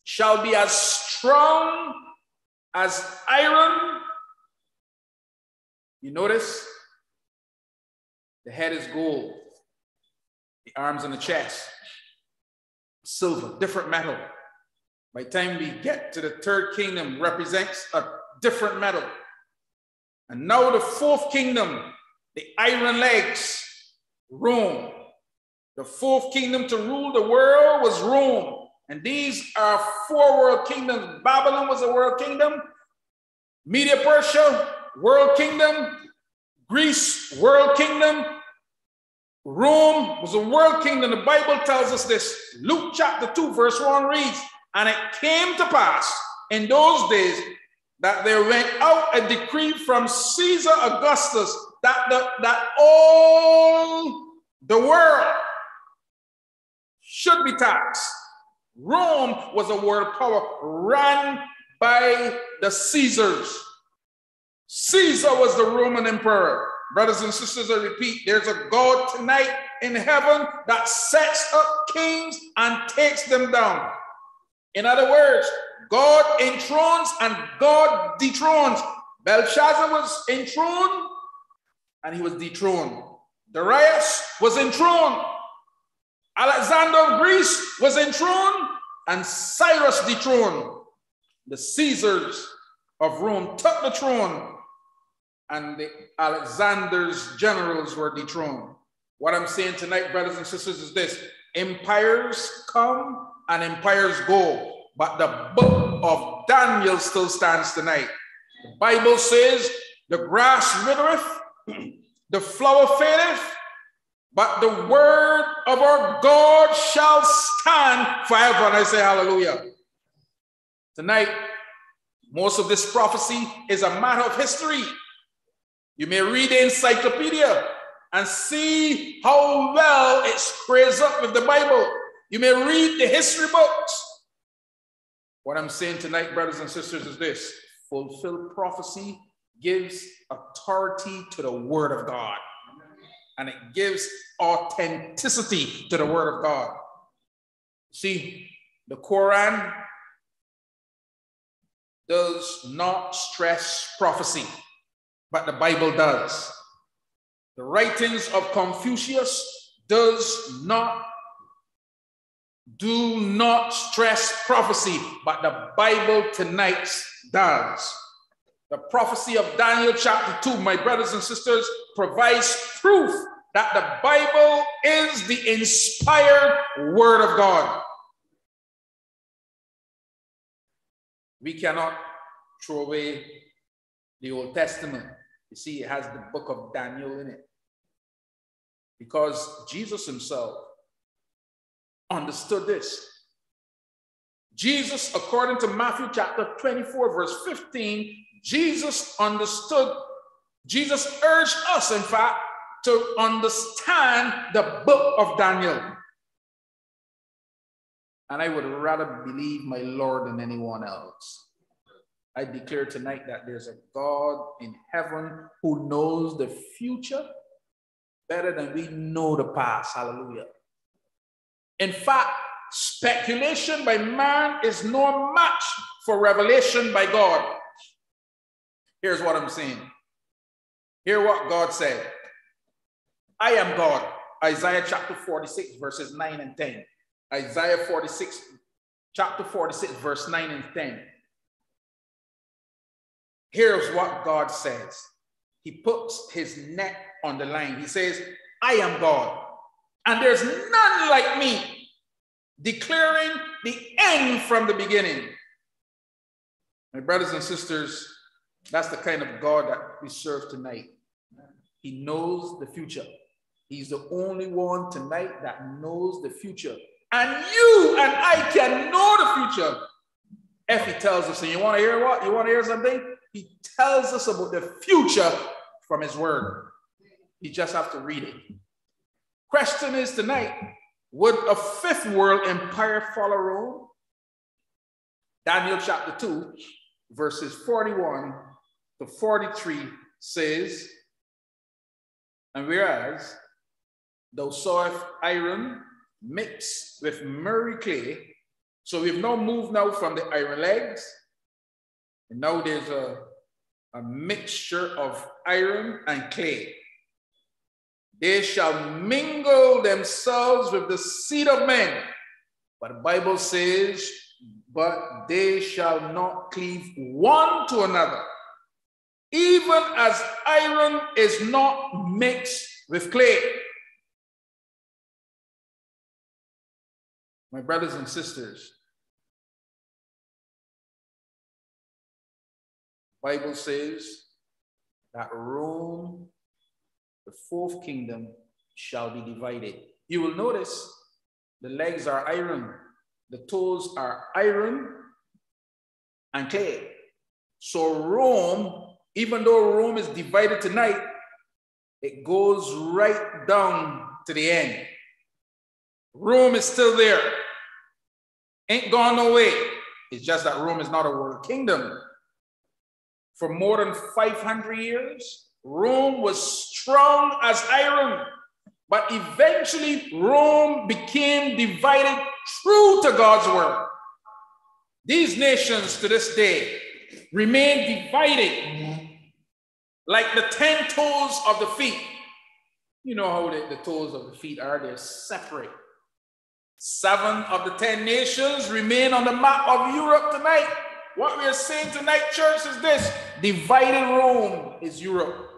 shall be as strong as iron. You notice the head is gold, the arms and the chest, silver, different metal. By the time we get to the third kingdom, represents a different metal. And now the fourth kingdom, the iron legs, Rome. The fourth kingdom to rule the world was Rome. And these are four world kingdoms. Babylon was a world kingdom. Media Persia, world kingdom. Greece, world kingdom. Rome was a world kingdom. The Bible tells us this. Luke chapter 2, verse 1 reads, And it came to pass in those days that there went out a decree from Caesar Augustus that, the, that all the world should be taxed. Rome was a world power run by the Caesars. Caesar was the Roman emperor. Brothers and sisters, I repeat, there's a God tonight in heaven that sets up kings and takes them down. In other words, God enthrones and God dethrones. Belshazzar was enthroned and he was dethroned. Darius was enthroned. Alexander of Greece was enthroned and Cyrus dethroned. The Caesars of Rome took the throne and the Alexander's generals were dethroned. What I'm saying tonight, brothers and sisters, is this empires come and empires go. But the book of Daniel still stands tonight. The Bible says, the grass withereth, the flower fadeth, but the word of our God shall stand forever. And I say hallelujah. Tonight, most of this prophecy is a matter of history. You may read the encyclopedia and see how well it squares up with the Bible. You may read the history books what I'm saying tonight, brothers and sisters, is this fulfilled prophecy gives authority to the word of God, and it gives authenticity to the word of God. See, the Quran does not stress prophecy, but the Bible does. The writings of Confucius does not do not stress prophecy, but the Bible tonight does. The prophecy of Daniel chapter 2, my brothers and sisters, provides proof that the Bible is the inspired word of God. We cannot throw away the Old Testament. You see, it has the book of Daniel in it. Because Jesus himself understood this. Jesus, according to Matthew chapter 24, verse 15, Jesus understood, Jesus urged us, in fact, to understand the book of Daniel. And I would rather believe my Lord than anyone else. I declare tonight that there's a God in heaven who knows the future better than we know the past. Hallelujah. In fact, speculation by man is no match for revelation by God. Here's what I'm saying. Hear what God said. I am God. Isaiah chapter 46, verses 9 and 10. Isaiah 46, chapter 46, verse 9 and 10. Here's what God says. He puts his neck on the line. He says, I am God and there's none like me, declaring the end from the beginning. My brothers and sisters, That's the kind of God that we serve tonight. He knows the future. He's the only one tonight that knows the future. And you and I can know the future Effie tells us. And you want to hear what? You want to hear something? He tells us about the future from his word. You just have to read it. Question is tonight would a fifth world empire follow Rome? Daniel chapter 2, verses 41 to 43 says, And whereas thou sawest iron mixed with murky clay, so we've now moved now from the iron legs, and now there's a, a mixture of iron and clay. They shall mingle themselves with the seed of men. But the Bible says, but they shall not cleave one to another, even as iron is not mixed with clay. My brothers and sisters, Bible says that Rome, the fourth kingdom, shall be divided. You will notice the legs are iron, the toes are iron and clay. So Rome, even though Rome is divided tonight, it goes right down to the end. Rome is still there. Ain't gone away. It's just that Rome is not a world kingdom. For more than 500 years, Rome was strong as iron, but eventually Rome became divided true to God's word. These nations to this day remain divided like the 10 toes of the feet. You know how the, the toes of the feet are, they're separate. Seven of the 10 nations remain on the map of Europe tonight. What we are seeing tonight, church, is this divided Rome is Europe.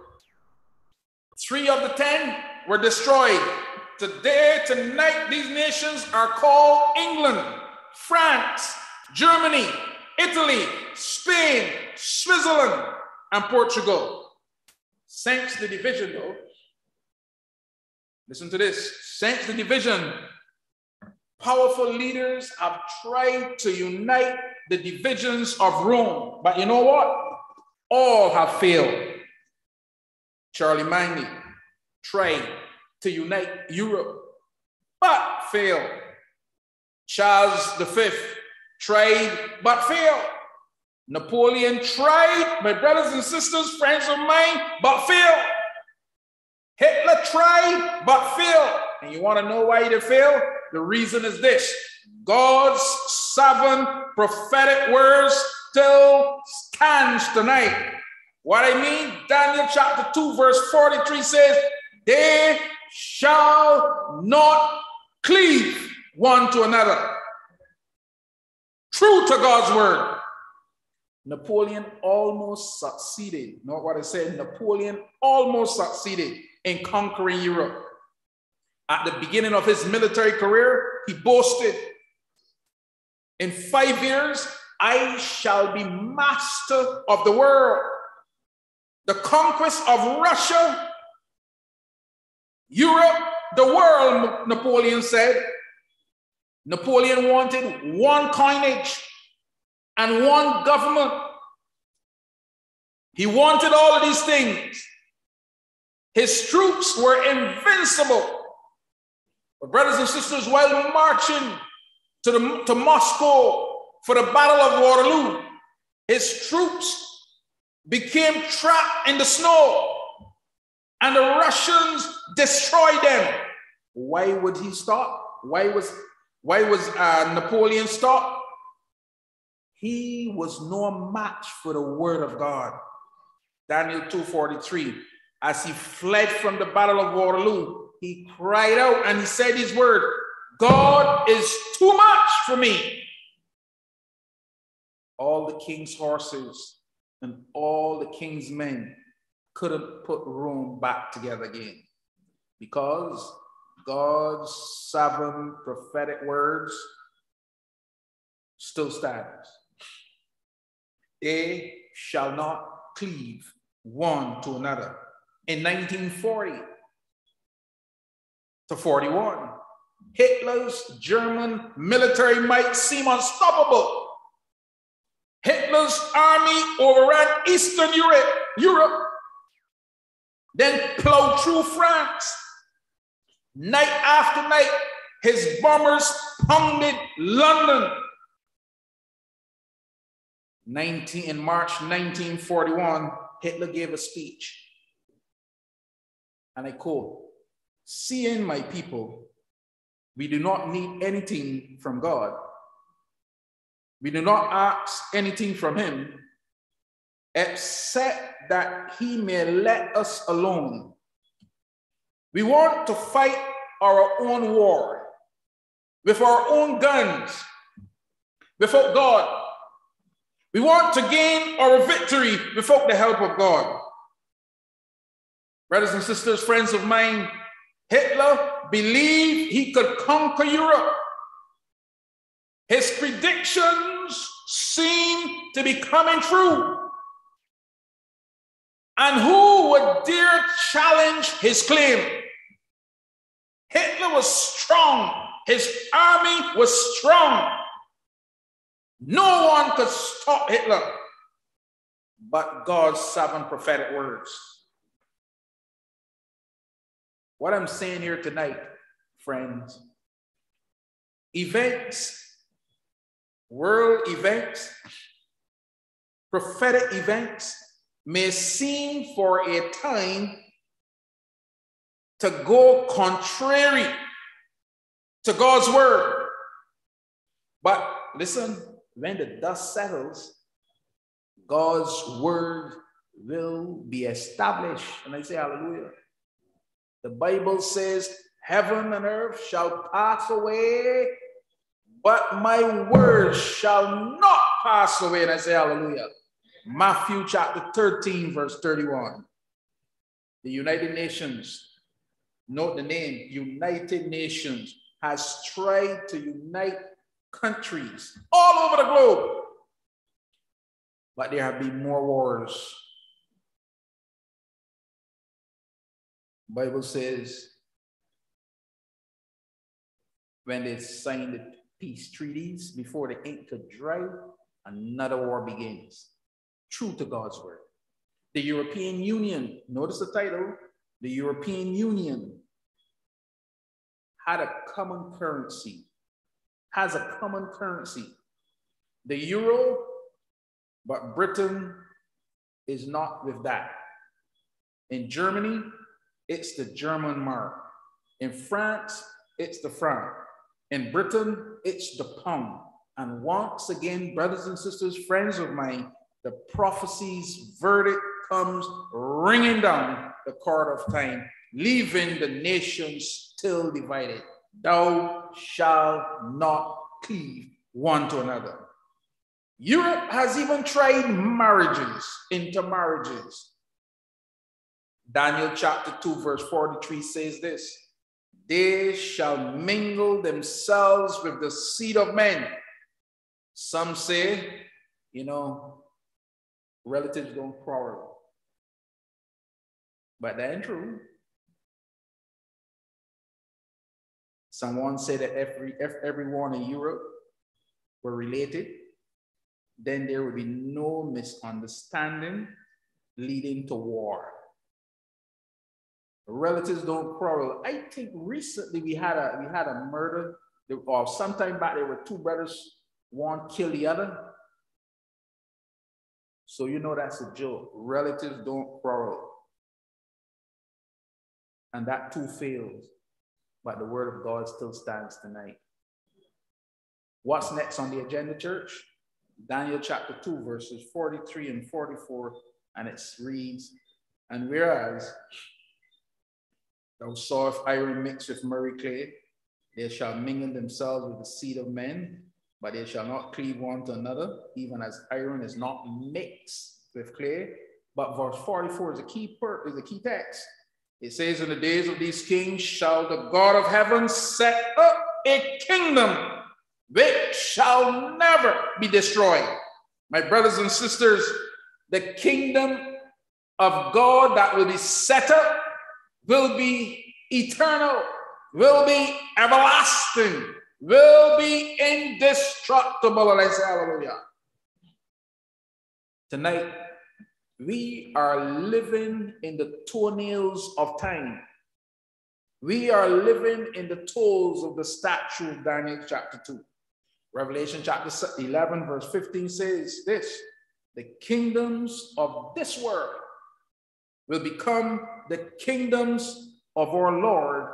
Three of the 10 were destroyed. Today, tonight, these nations are called England, France, Germany, Italy, Spain, Switzerland, and Portugal. Since the division, though, listen to this. Since the division, powerful leaders have tried to unite the divisions of Rome. But you know what? All have failed. Charlemagne tried to unite Europe, but failed. Charles V tried, but failed. Napoleon tried, my brothers and sisters, friends of mine, but failed. Hitler tried, but failed. And you want to know why he failed? The reason is this God's seven prophetic words still stands tonight. What I mean, Daniel chapter 2, verse 43 says, They shall not cleave one to another. True to God's word. Napoleon almost succeeded. Not what I said. Napoleon almost succeeded in conquering Europe. At the beginning of his military career, he boasted, In five years, I shall be master of the world. The conquest of Russia, Europe, the world, Napoleon said. Napoleon wanted one coinage and one government. He wanted all of these things. His troops were invincible. But brothers and sisters, while marching to, the, to Moscow for the Battle of Waterloo, his troops became trapped in the snow and the Russians destroyed them. Why would he stop? Why was, why was uh, Napoleon stop? He was no match for the word of God. Daniel 2.43, as he fled from the Battle of Waterloo, he cried out and he said his word God is too much for me. All the king's horses and all the king's men couldn't put Rome back together again because God's seven prophetic words still stands. They shall not cleave one to another. In 1940 to 41, Hitler's German military might seem unstoppable. Hitler's army overran Eastern Europe, Europe, then plowed through France. Night after night, his bombers pounded London. 19, in March 1941, Hitler gave a speech. And I quote, seeing my people, we do not need anything from God. We do not ask anything from him except that he may let us alone. We want to fight our own war with our own guns without God. We want to gain our victory without the help of God. Brothers and sisters, friends of mine, Hitler believed he could conquer Europe. His predictions seemed to be coming true. And who would dare challenge his claim? Hitler was strong. His army was strong. No one could stop Hitler but God's seven prophetic words. What I'm saying here tonight, friends, events, world events, prophetic events may seem for a time to go contrary to God's word. But listen, when the dust settles, God's word will be established. And I say, Hallelujah. The Bible says, Heaven and earth shall pass away, but my words shall not pass away. And I say, Hallelujah. Matthew chapter 13, verse 31. The United Nations, note the name, United Nations, has tried to unite countries all over the globe. But there have been more wars. Bible says when they signed the peace treaties before the ink could dry, another war begins. True to God's word. The European Union, notice the title, the European Union had a common currency, has a common currency. The euro, but Britain is not with that. In Germany, it's the German mark. In France, it's the franc. In Britain, it's the pound. And once again, brothers and sisters, friends of mine, the prophecy's verdict comes ringing down the court of time, leaving the nations still divided. Thou shalt not cleave one to another. Europe has even tried marriages, intermarriages. Daniel chapter 2, verse 43 says this They shall mingle themselves with the seed of men. Some say, you know, relatives don't quarrel. But that ain't true. Someone said that every, if everyone in Europe were related, then there would be no misunderstanding leading to war. Relatives don't quarrel. I think recently we had a we had a murder, or sometime back there were two brothers, one killed the other. So you know that's a joke. Relatives don't quarrel. And that too fails. But the word of God still stands tonight. What's next on the agenda, church? Daniel chapter 2, verses 43 and 44, and it reads, And whereas thou sawest iron mixed with murky clay, they shall mingle themselves with the seed of men, but they shall not cleave one to another, even as iron is not mixed with clay. But verse 44 is a key part, is a key text. It says, In the days of these kings shall the God of heaven set up a kingdom which shall never be destroyed. My brothers and sisters, the kingdom of God that will be set up will be eternal, will be everlasting, will be indestructible. And I say, Hallelujah. Tonight, we are living in the toenails of time. We are living in the toes of the statue of Daniel chapter 2. Revelation chapter 11, verse 15 says this the kingdoms of this world will become the kingdoms of our Lord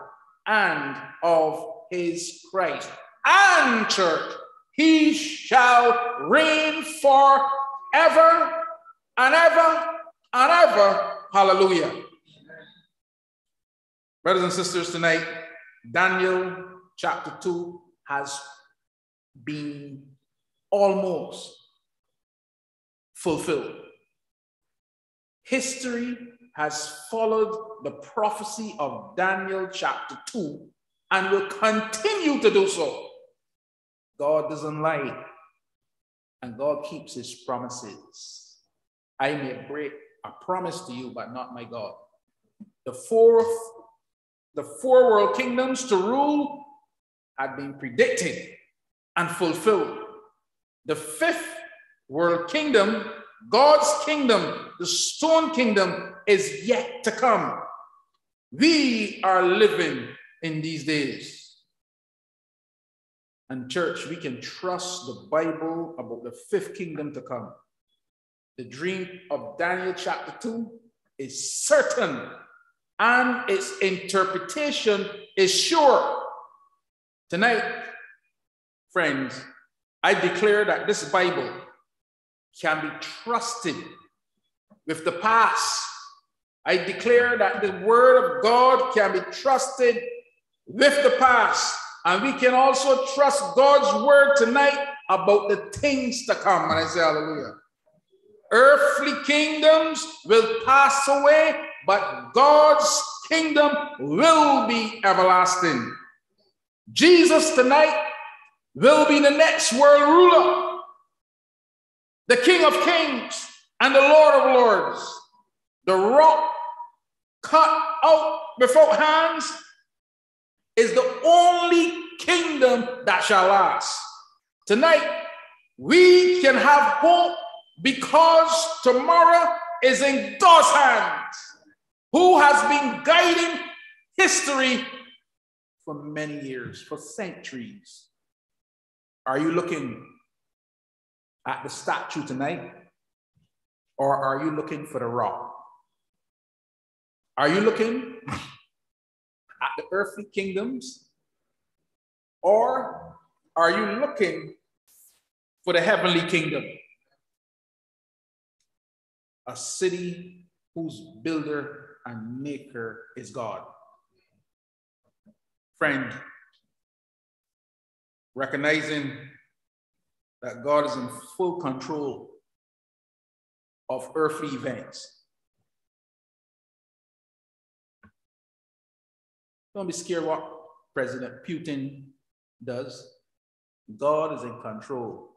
and of his Christ. And church, he shall reign forever and ever and ever. Hallelujah. Brothers and sisters, tonight, Daniel chapter 2 has been almost fulfilled. History has followed the prophecy of Daniel chapter 2 and will continue to do so. God doesn't lie, and God keeps his promises. I may break a promise to you, but not my God. The fourth, the four world kingdoms to rule had been predicted and fulfilled. The fifth world kingdom, God's kingdom, the stone kingdom, is yet to come. We are living in these days. And, church, we can trust the Bible about the fifth kingdom to come. The dream of Daniel chapter 2 is certain and its interpretation is sure. Tonight, friends, I declare that this Bible can be trusted with the past. I declare that the word of God can be trusted with the past. And we can also trust God's word tonight about the things to come. And I say, Hallelujah. Earthly kingdoms will pass away, but God's kingdom will be everlasting. Jesus tonight will be the next world ruler, the King of kings and the Lord of lords. The rock cut out before hands is the only kingdom that shall last. Tonight, we can have hope because tomorrow is in God's hands, who has been guiding history for many years, for centuries. Are you looking at the statue tonight? Or are you looking for the rock? Are you looking at the earthly kingdoms? Or are you looking for the heavenly kingdom? A city whose builder and maker is God. Friend, recognizing that God is in full control of earthly events. Don't be scared what President Putin does. God is in control.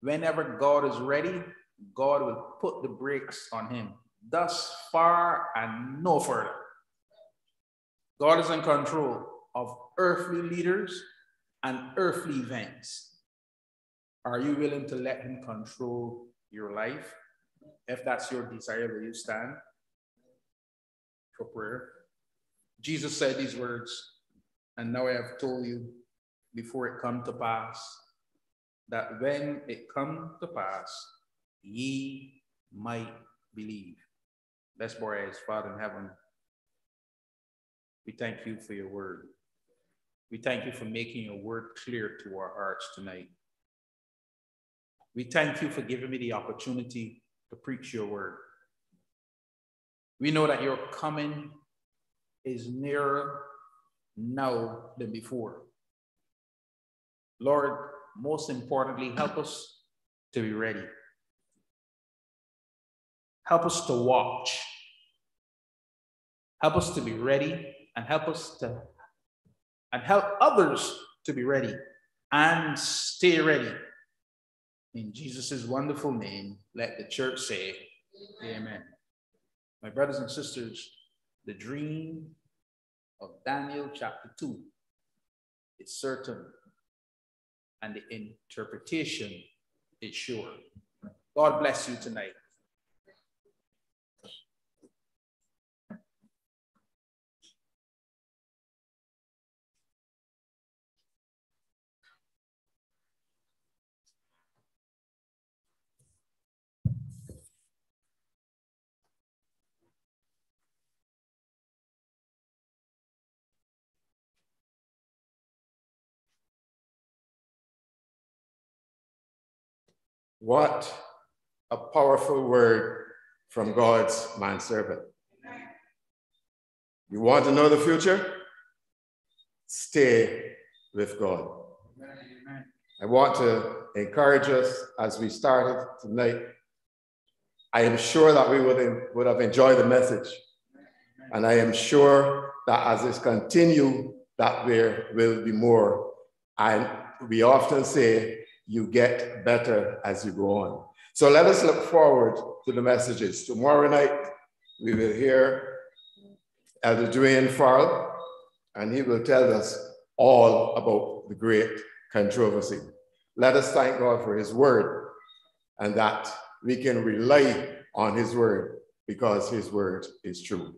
Whenever God is ready, God will put the brakes on him. Thus far and no further. God is in control of earthly leaders and earthly events. Are you willing to let him control your life? If that's your desire, will you stand for prayer? Jesus said these words, and now I have told you before it come to pass, that when it come to pass, ye might believe. Let's bow our Father in heaven. We thank you for your word. We thank you for making your word clear to our hearts tonight. We thank you for giving me the opportunity to preach your word. We know that your coming is nearer now than before. Lord, most importantly, help us to be ready. Help us to watch. Help us to be ready and help us to and help others to be ready and stay ready In Jesus' wonderful name, let the church say, Amen. My brothers and sisters, the dream of Daniel chapter 2 is certain, and the interpretation is sure. God bless you tonight. What a powerful word from God's manservant. You want to know the future? Stay with God. I want to encourage us as we started tonight. I am sure that we would, would have enjoyed the message. And I am sure that as it continue, that there will be more. And we often say, you get better as you go on. So let us look forward to the messages. Tomorrow night, we will hear Elder Dwayne Farrell, and he will tell us all about the great controversy. Let us thank God for his word and that we can rely on his word because his word is true.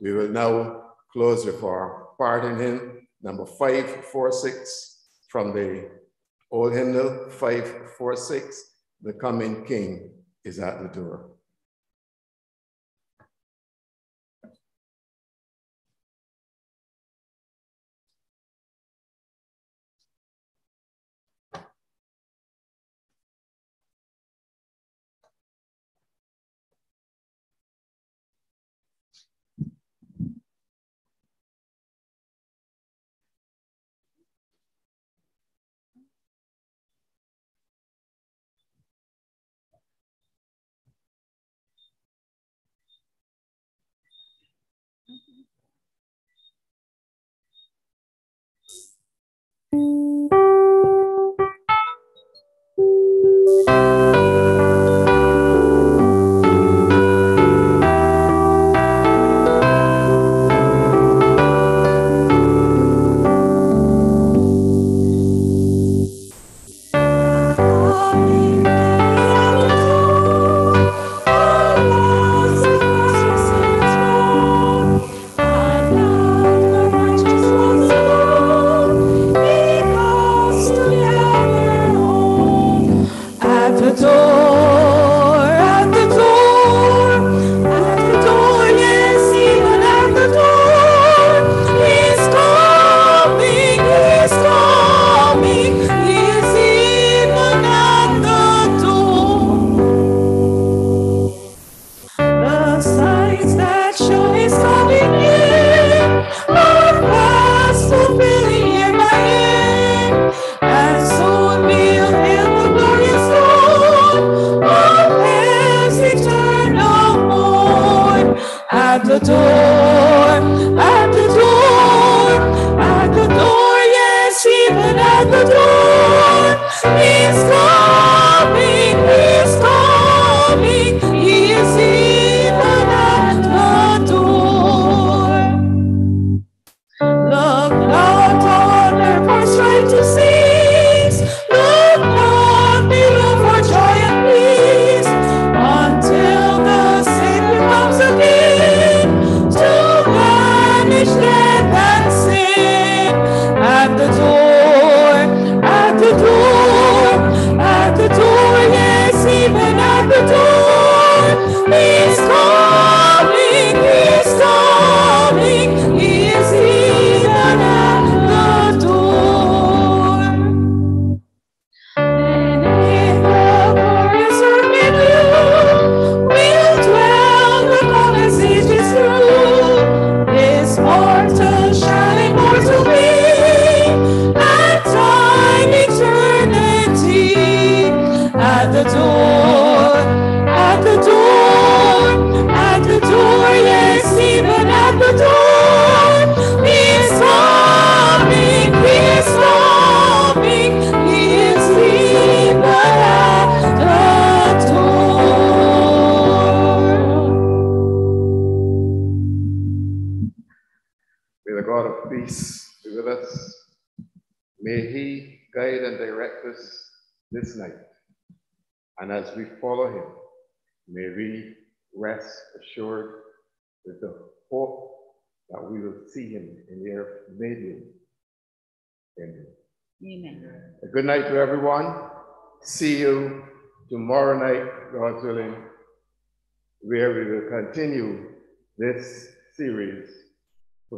We will now close with our part in hymn, number 546 from the Old hymnal 546, the coming king is at the door.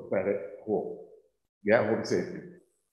Series, Prophetic Hope. Get home safely.